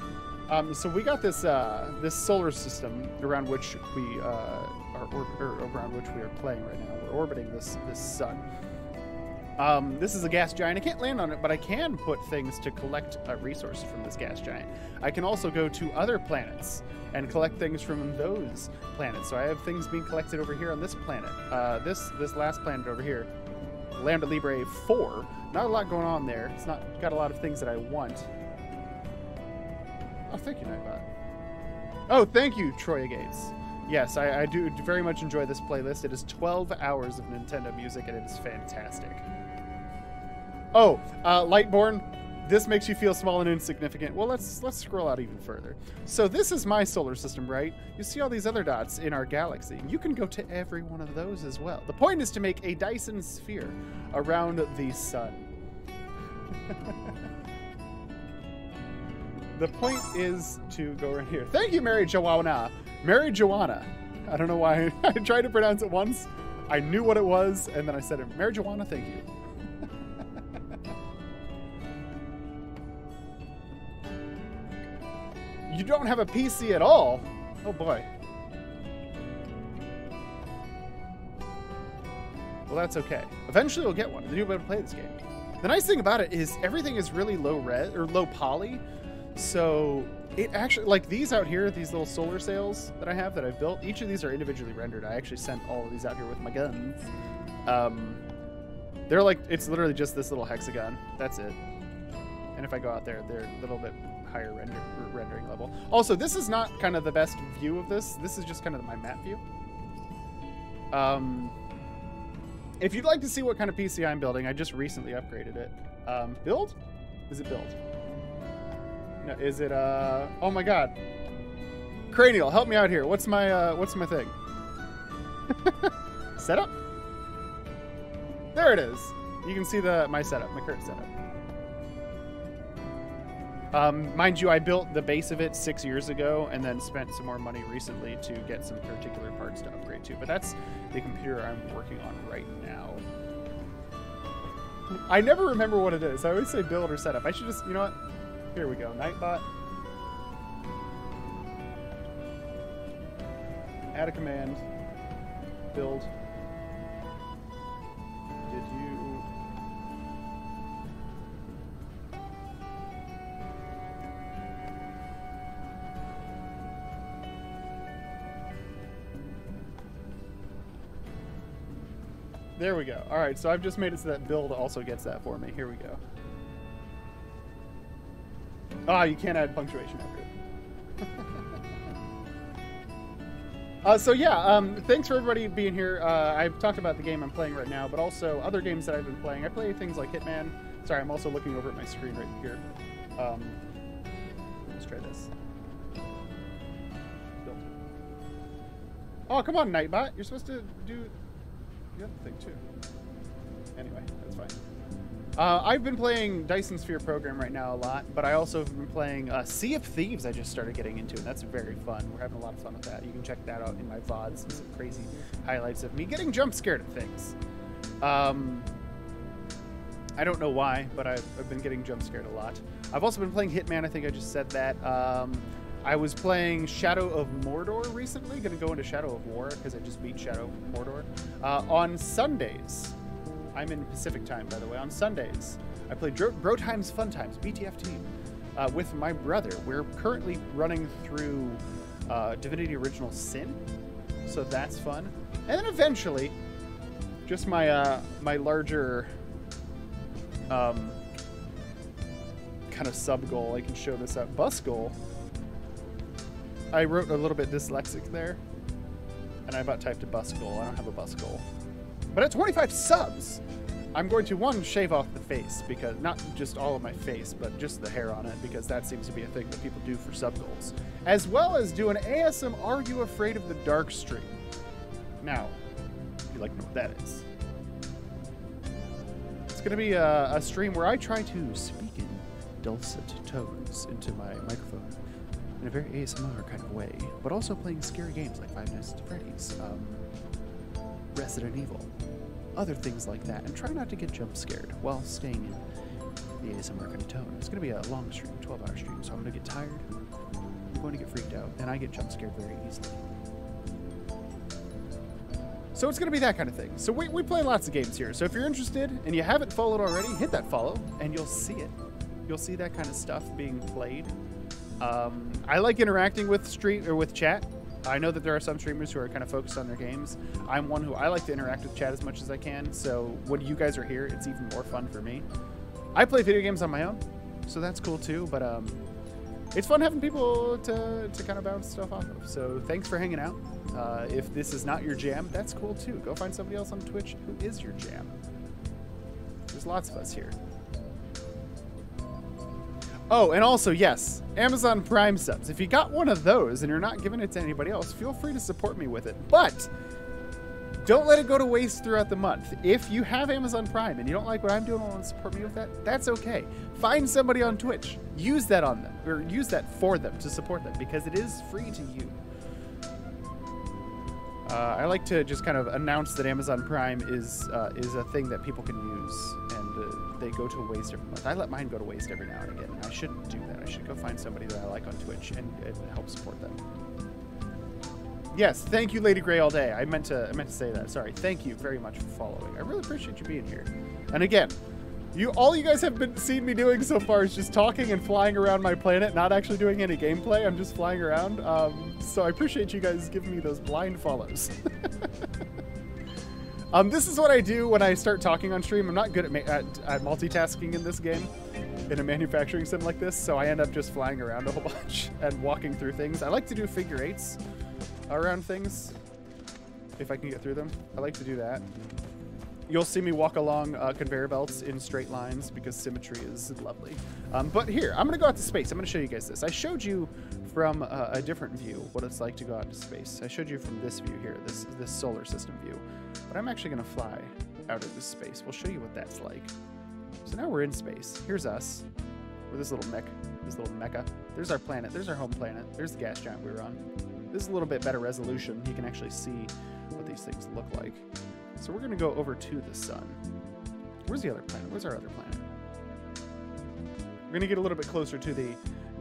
Speaker 1: Um, so we got this uh, this solar system around which we uh, are or, around which we are playing right now. We're orbiting this this sun. Um, this is a gas giant. I can't land on it, but I can put things to collect uh, resources from this gas giant. I can also go to other planets and collect things from those planets. So I have things being collected over here on this planet. Uh, this this last planet over here, Lambda Librae 4. Not a lot going on there. It's not got a lot of things that I want. Oh, thank you, Nightbot. Oh, thank you, Troy Gates. Yes, I, I, do very much enjoy this playlist. It is 12 hours of Nintendo music, and it is fantastic. Oh, uh, Lightborn, this makes you feel small and insignificant. Well, let's let's scroll out even further. So this is my solar system, right? You see all these other dots in our galaxy. You can go to every one of those as well. The point is to make a Dyson sphere around the sun. the point is to go right here. Thank you, Mary Joanna. Mary Joanna. I don't know why I tried to pronounce it once. I knew what it was, and then I said it. Mary Joanna, thank you. you don't have a PC at all? Oh boy. Well, that's okay. Eventually we'll get one, then you'll be able to play this game. The nice thing about it is everything is really low res or low poly, so it actually like these out here, these little solar sails that I have that I've built. Each of these are individually rendered. I actually sent all of these out here with my guns. Um, they're like it's literally just this little hexagon. That's it. And if I go out there, they're a little bit higher render, rendering level. Also, this is not kind of the best view of this. This is just kind of my map view. Um, if you'd like to see what kind of PC I'm building, I just recently upgraded it. Um, build? Is it build? Is it, uh, oh my god. Cranial, help me out here. What's my, uh, what's my thing? setup? There it is. You can see the my setup, my current setup. Um, mind you, I built the base of it six years ago and then spent some more money recently to get some particular parts to upgrade to. But that's the computer I'm working on right now. I never remember what it is. I always say build or setup. I should just, you know what? Here we go. Nightbot. Add a command. Build. Did you... There we go. All right, so I've just made it so that build also gets that for me. Here we go. Ah, you can't add punctuation after it. uh, so yeah, um, thanks for everybody being here. Uh, I've talked about the game I'm playing right now, but also other games that I've been playing. I play things like Hitman. Sorry, I'm also looking over at my screen right here. Um, let's try this. Oh, come on, Nightbot. You're supposed to do the other thing too. Anyway, that's fine. Uh, I've been playing Dyson Sphere Program right now a lot, but I also have been playing uh, Sea of Thieves. I just started getting into, and that's very fun. We're having a lot of fun with that. You can check that out in my VODs and some crazy highlights of me getting jump scared at things. Um, I don't know why, but I've, I've, been getting jump scared a lot. I've also been playing Hitman. I think I just said that. Um, I was playing Shadow of Mordor recently. Going to go into Shadow of War because I just beat Shadow of Mordor uh, on Sundays. I'm in Pacific time, by the way. On Sundays, I play Bro, Bro Times Fun Times BTF team uh, with my brother. We're currently running through uh, Divinity Original Sin, so that's fun. And then eventually, just my uh, my larger um, kind of sub goal. I can show this up. Bus goal. I wrote a little bit dyslexic there, and I about typed a bus goal. I don't have a bus goal. But at 25 subs, I'm going to, one, shave off the face, because not just all of my face, but just the hair on it, because that seems to be a thing that people do for sub goals. As well as do an ASM Are You Afraid of the Dark stream. Now, if you like to know what that is. It's going to be a, a stream where I try to speak in dulcet tones into my microphone in a very ASMR kind of way, but also playing scary games like Five Nights at Freddy's, um, Resident Evil, other things like that, and try not to get jump scared while staying in the ASMR kind of tone. It's going to be a long stream, 12 hour stream, so I'm going to get tired, I'm going to get freaked out, and I get jump scared very easily. So it's going to be that kind of thing. So we, we play lots of games here. So if you're interested and you haven't followed already, hit that follow and you'll see it. You'll see that kind of stuff being played. Um, I like interacting with stream or with chat. I know that there are some streamers who are kind of focused on their games. I'm one who I like to interact with chat as much as I can. So when you guys are here, it's even more fun for me. I play video games on my own, so that's cool too. But um, it's fun having people to, to kind of bounce stuff off of. So thanks for hanging out. Uh, if this is not your jam, that's cool too. Go find somebody else on Twitch who is your jam. There's lots of us here. Oh, and also, yes, Amazon Prime subs. If you got one of those and you're not giving it to anybody else, feel free to support me with it. But don't let it go to waste throughout the month. If you have Amazon Prime and you don't like what I'm doing and want to support me with that, that's okay. Find somebody on Twitch. Use that on them, or use that for them to support them because it is free to you. Uh, I like to just kind of announce that Amazon Prime is uh, is a thing that people can use, they go to waste every month. I let mine go to waste every now and again. I shouldn't do that. I should go find somebody that I like on Twitch and, and help support them. Yes, thank you, Lady Gray, all day. I meant to I meant to say that. Sorry. Thank you very much for following. I really appreciate you being here. And again, you all you guys have been seen me doing so far is just talking and flying around my planet, not actually doing any gameplay. I'm just flying around. Um, so I appreciate you guys giving me those blind follows. um, this is what I do when I start talking on stream. I'm not good at, at, at multitasking in this game, in a manufacturing sim like this, so I end up just flying around a whole bunch and walking through things. I like to do figure eights around things, if I can get through them. I like to do that. You'll see me walk along uh, conveyor belts in straight lines because symmetry is lovely. Um, but here, I'm going to go out to space. I'm going to show you guys this. I showed you from uh, a different view what it's like to go out into space. I showed you from this view here, this, this solar system view. But I'm actually going to fly out into space. We'll show you what that's like. So now we're in space. Here's us. We're this little mech, this little mecha. There's our planet. There's our home planet. There's the gas giant we were on. This is a little bit better resolution. You can actually see what these things look like. So we're going to go over to the sun. Where's the other planet? Where's our other planet? We're going to get a little bit closer to the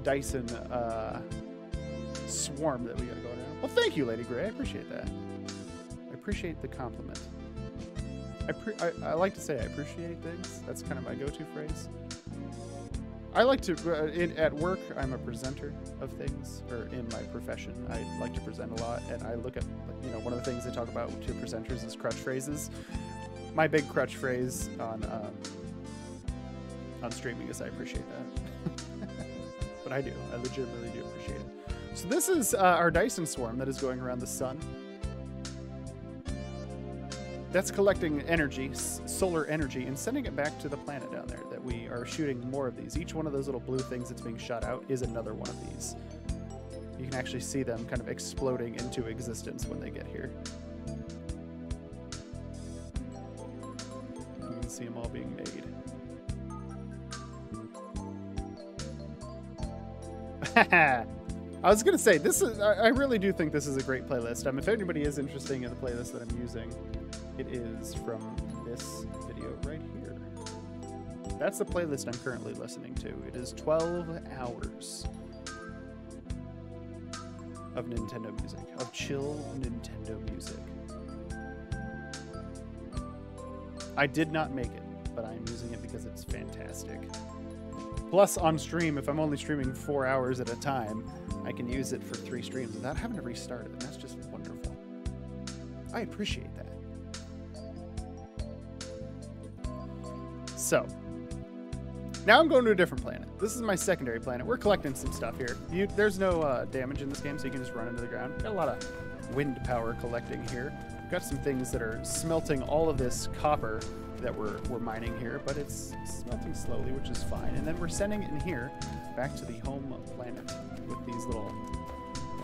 Speaker 1: Dyson uh, swarm that we got going on. Well, thank you, Lady Gray. I appreciate that. Appreciate the compliment. I, I, I like to say I appreciate things. That's kind of my go-to phrase. I like to, uh, in, at work, I'm a presenter of things, or in my profession, I like to present a lot, and I look at, you know, one of the things they talk about to presenters is crutch phrases. My big crutch phrase on um, on streaming is I appreciate that. but I do. I legitimately do appreciate it. So this is uh, our Dyson swarm that is going around the sun. That's collecting energy, solar energy, and sending it back to the planet down there that we are shooting more of these. Each one of those little blue things that's being shot out is another one of these. You can actually see them kind of exploding into existence when they get here. You can see them all being made. I was gonna say this is. I really do think this is a great playlist. Um, if anybody is interested in the playlist that I'm using, it is from this video right here. That's the playlist I'm currently listening to. It is 12 hours of Nintendo music, of chill Nintendo music. I did not make it, but I'm using it because it's fantastic. Plus, on stream, if I'm only streaming four hours at a time, I can use it for three streams without having to restart it. And that's just wonderful. I appreciate that. So, now I'm going to a different planet. This is my secondary planet. We're collecting some stuff here. You, there's no uh, damage in this game, so you can just run into the ground. Got a lot of wind power collecting here. We've got some things that are smelting all of this copper that we're, we're mining here, but it's smelting slowly, which is fine. And then we're sending it in here back to the home planet with these little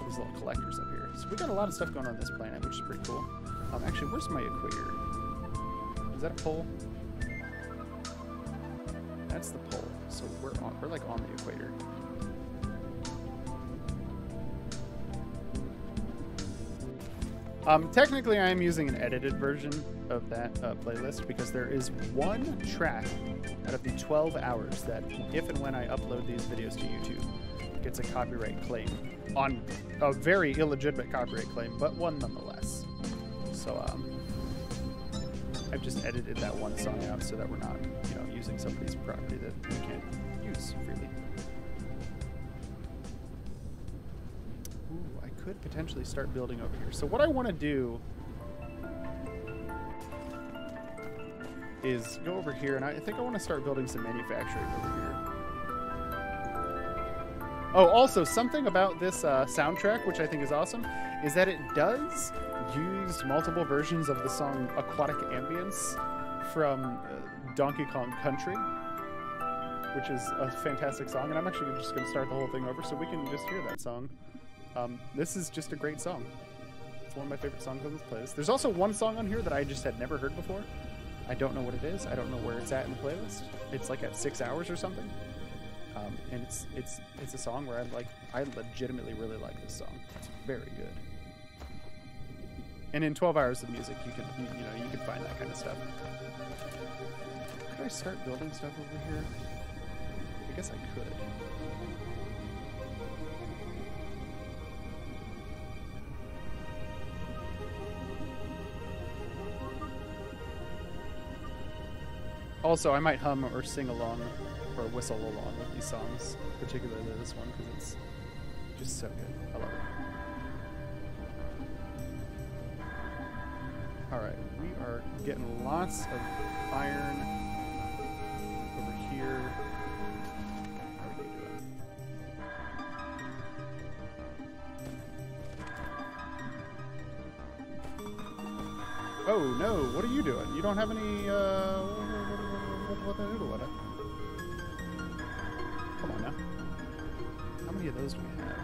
Speaker 1: these little collectors up here. So we got a lot of stuff going on this planet, which is pretty cool. Um, actually, where's my equator? Is that a pole? That's the pole. So we're on, we're like on the equator. Um, technically, I am using an edited version of that uh, playlist because there is one track out of the 12 hours that, if and when I upload these videos to YouTube, gets a copyright claim on a very illegitimate copyright claim, but one nonetheless. So um, I've just edited that one song out so that we're not, you know, using somebody's property that we can't use freely. Ooh, I could potentially start building over here. So what I want to do is go over here, and I think I want to start building some manufacturing over here. Oh, also, something about this uh, soundtrack, which I think is awesome, is that it does use multiple versions of the song Aquatic Ambience from uh, Donkey Kong Country. which is a fantastic song, and I'm actually just going to start the whole thing over so we can just hear that song. Um, this is just a great song. It's one of my favorite songs on this playlist. There's also one song on here that I just had never heard before. I don't know what it is. I don't know where it's at in the playlist. It's like at six hours or something. Um, and it's it's it's a song where I like I legitimately really like this song. It's very good. And in 12 hours of music, you can you, you know you can find that kind of stuff. Could I start building stuff over here? I guess I could. Also, I might hum or sing along or whistle along with these songs, particularly this one because it's just so good. I love it. All right, we are getting lots of iron over here. Oh no! What are you doing? You don't have any. Uh, what, what, what, what, what, what, Come those do we have?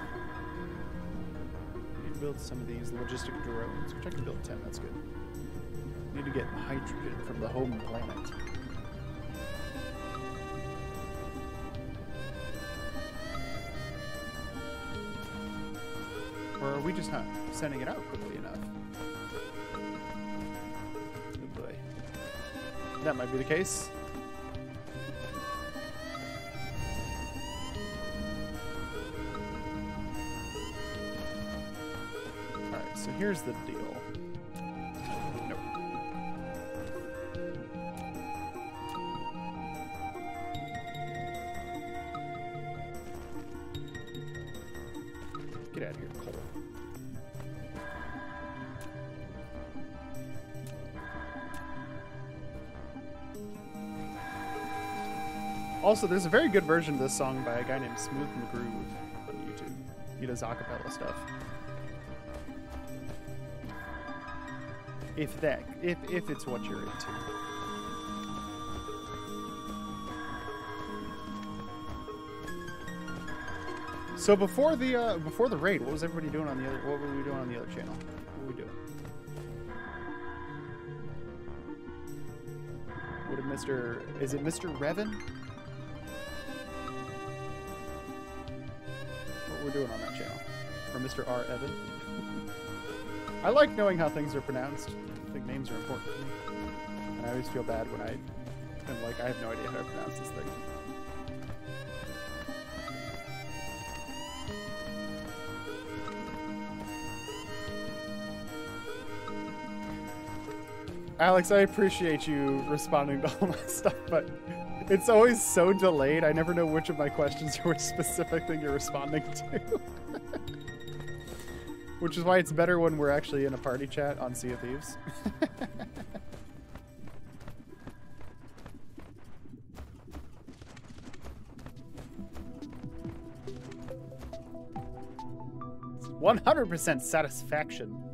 Speaker 1: We need to build some of these logistic drones, which I can build 10, that's good. We need to get hydrogen from the home planet. Or are we just not sending it out quickly enough? Oh boy. That might be the case. Here's the deal. Nope. Get out of here, Cole. Also, there's a very good version of this song by a guy named Smooth McGroove on YouTube. He does acapella If that, if if it's what you're into. So before the uh, before the raid, what was everybody doing on the other? What were we doing on the other channel? What were we doing? What did Mr. Is it Mr. Revan? What we're doing on that channel? Or Mr. R. Evan? I like knowing how things are pronounced. I think names are important to me. And I always feel bad when I am like, I have no idea how to pronounce this thing. Alex, I appreciate you responding to all my stuff, but it's always so delayed. I never know which of my questions or which specific thing you're responding to. Which is why it's better when we're actually in a party chat on Sea of Thieves. One hundred percent satisfaction.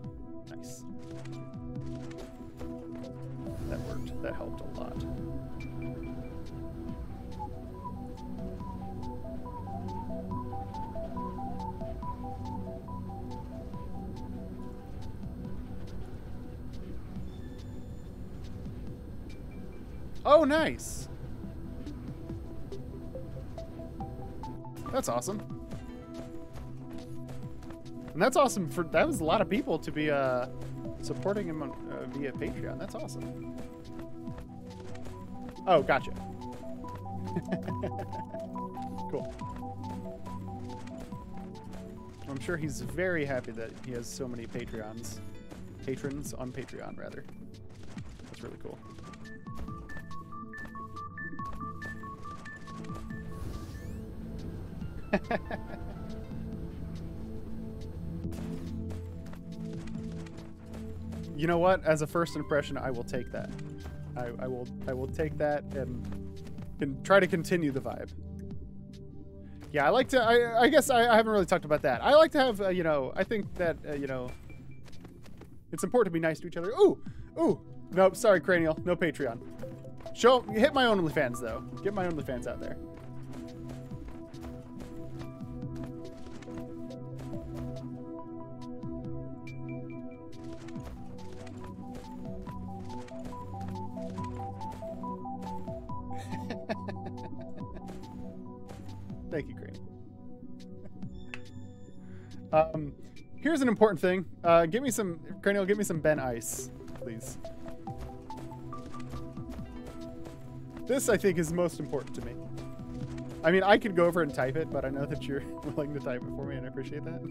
Speaker 1: Oh, nice. That's awesome. And that's awesome for that was a lot of people to be uh supporting him on, uh, via Patreon. That's awesome. Oh, gotcha. cool. I'm sure he's very happy that he has so many Patreons. Patrons on Patreon, rather. That's really cool. you know what? As a first impression, I will take that. I, I will I will take that and and try to continue the vibe. Yeah, I like to. I, I guess I, I haven't really talked about that. I like to have. Uh, you know, I think that uh, you know, it's important to be nice to each other. Ooh, ooh. Nope. Sorry, cranial. No Patreon. Show hit my OnlyFans though. Get my OnlyFans out there. Here's an important thing. Uh, give me some, Cranial, give me some Ben Ice, please. This, I think, is most important to me. I mean, I could go over and type it, but I know that you're willing to type it for me, and I appreciate that.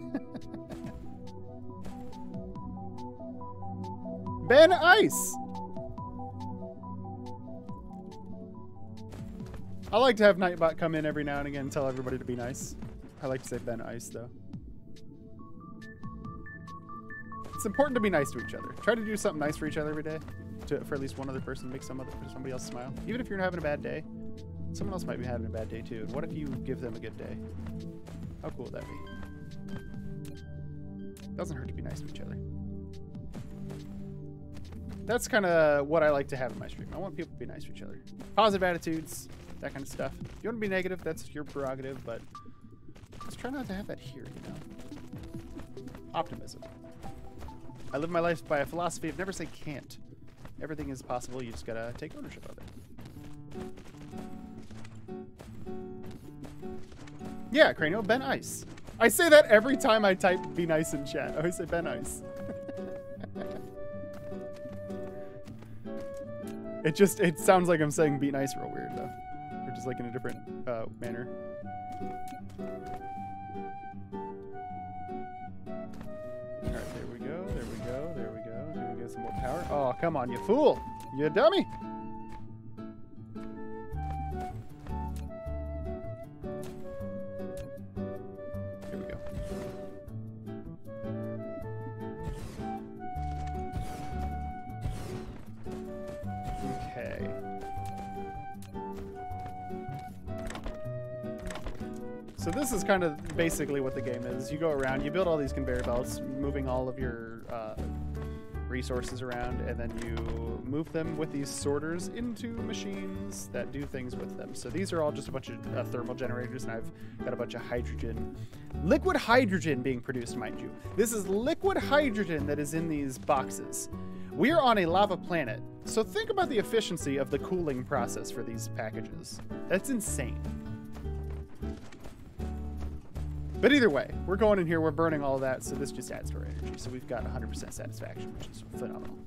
Speaker 1: ben Ice! I like to have Nightbot come in every now and again and tell everybody to be nice. I like to say Ben Ice, though. It's important to be nice to each other. Try to do something nice for each other every day. To, for at least one other person, make some other, somebody else smile. Even if you're having a bad day, someone else might be having a bad day too. And what if you give them a good day? How cool would that be? Doesn't hurt to be nice to each other. That's kind of what I like to have in my stream. I want people to be nice to each other. Positive attitudes, that kind of stuff. If you want to be negative, that's your prerogative, but let's try not to have that here, you know? Optimism. I live my life by a philosophy of never say can't. Everything is possible, you just gotta take ownership of it. Yeah, Cranial, Ben Ice. I say that every time I type be nice in chat. I always say Ben Ice. it just, it sounds like I'm saying be nice real weird though. Or just like in a different uh, manner. Come on, you fool! You dummy! Here we go. Okay. So this is kind of basically what the game is. You go around, you build all these conveyor belts, moving all of your uh, resources around, and then you move them with these sorters into machines that do things with them. So these are all just a bunch of uh, thermal generators, and I've got a bunch of hydrogen, liquid hydrogen being produced, mind you. This is liquid hydrogen that is in these boxes. We are on a lava planet, so think about the efficiency of the cooling process for these packages. That's insane. But either way, we're going in here, we're burning all that, so this just adds to our energy. So we've got 100% satisfaction, which is phenomenal.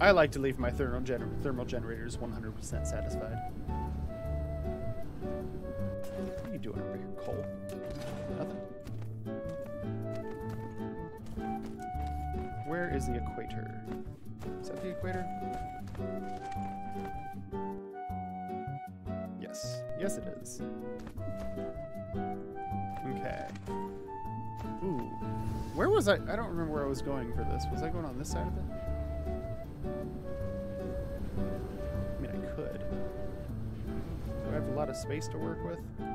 Speaker 1: I like to leave my thermal, gener thermal generators 100% satisfied. What are you doing over here, Cole? Nothing. Where is the equator? Is that the equator? Yes. Yes, it is. Okay. Ooh. Where was I? I don't remember where I was going for this. Was I going on this side of it? I mean, I could. Do I have a lot of space to work with? Nah.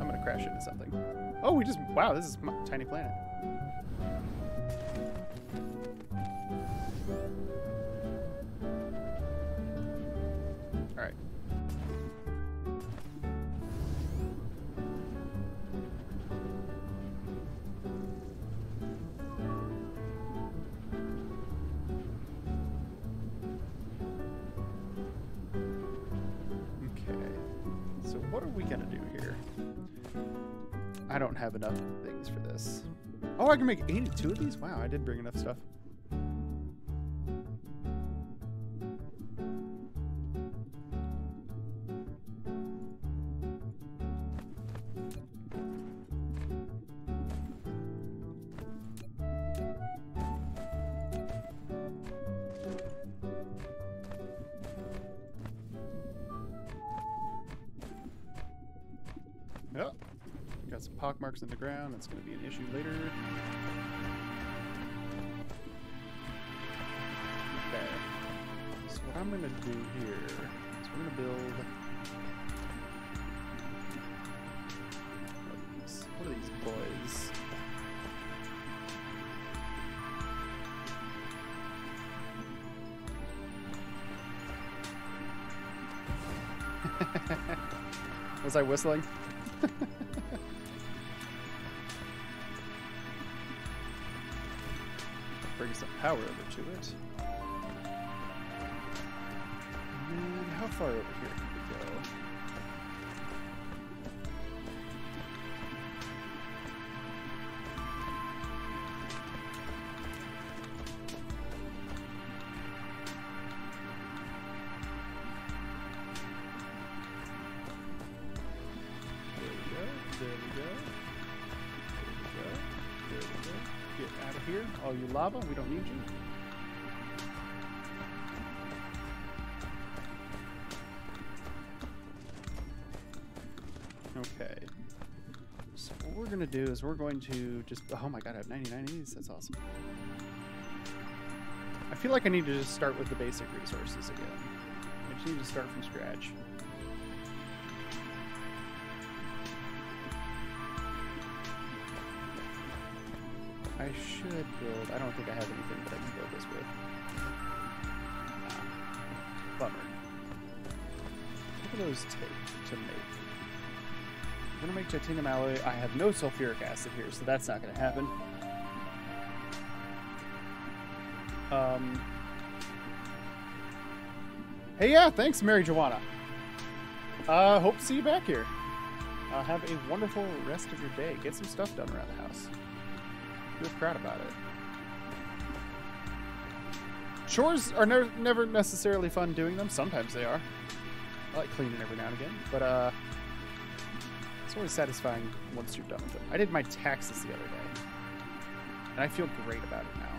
Speaker 1: I'm gonna crash into something. Oh, we just... Wow, this is tiny planet. Are we gonna do here? I don't have enough things for this. Oh, I can make 82 of these? Wow, I did bring enough stuff. Some pock marks in the ground. That's going to be an issue later. Okay. So what I'm going to do here is we're going to build... What are these boys? Was I whistling? Go. There you go There you go There we go. Get out of here. All you lava, we don't need you. Is we're going to just oh my god, I have 99 of these. That's awesome. I feel like I need to just start with the basic resources again. I just need to start from scratch. I should build. I don't think I have anything that I can build this with. Nah. Bummer. What do those take to make? I'm gonna make titanium alloy. I have no sulfuric acid here, so that's not gonna happen. Um. Hey, yeah, thanks, Mary Joanna. Uh, hope to see you back here. Uh, have a wonderful rest of your day. Get some stuff done around the house. Feel proud about it. Chores are never never necessarily fun doing them. Sometimes they are. I like cleaning every now and again, but uh, it's always satisfying once you're done with them. I did my taxes the other day, and I feel great about it now.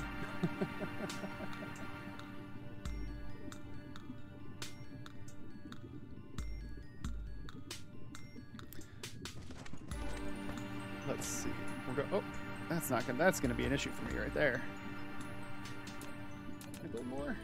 Speaker 1: Let's see. We're go. Oh, that's not gonna. That's gonna be an issue for me right there. Can I build more?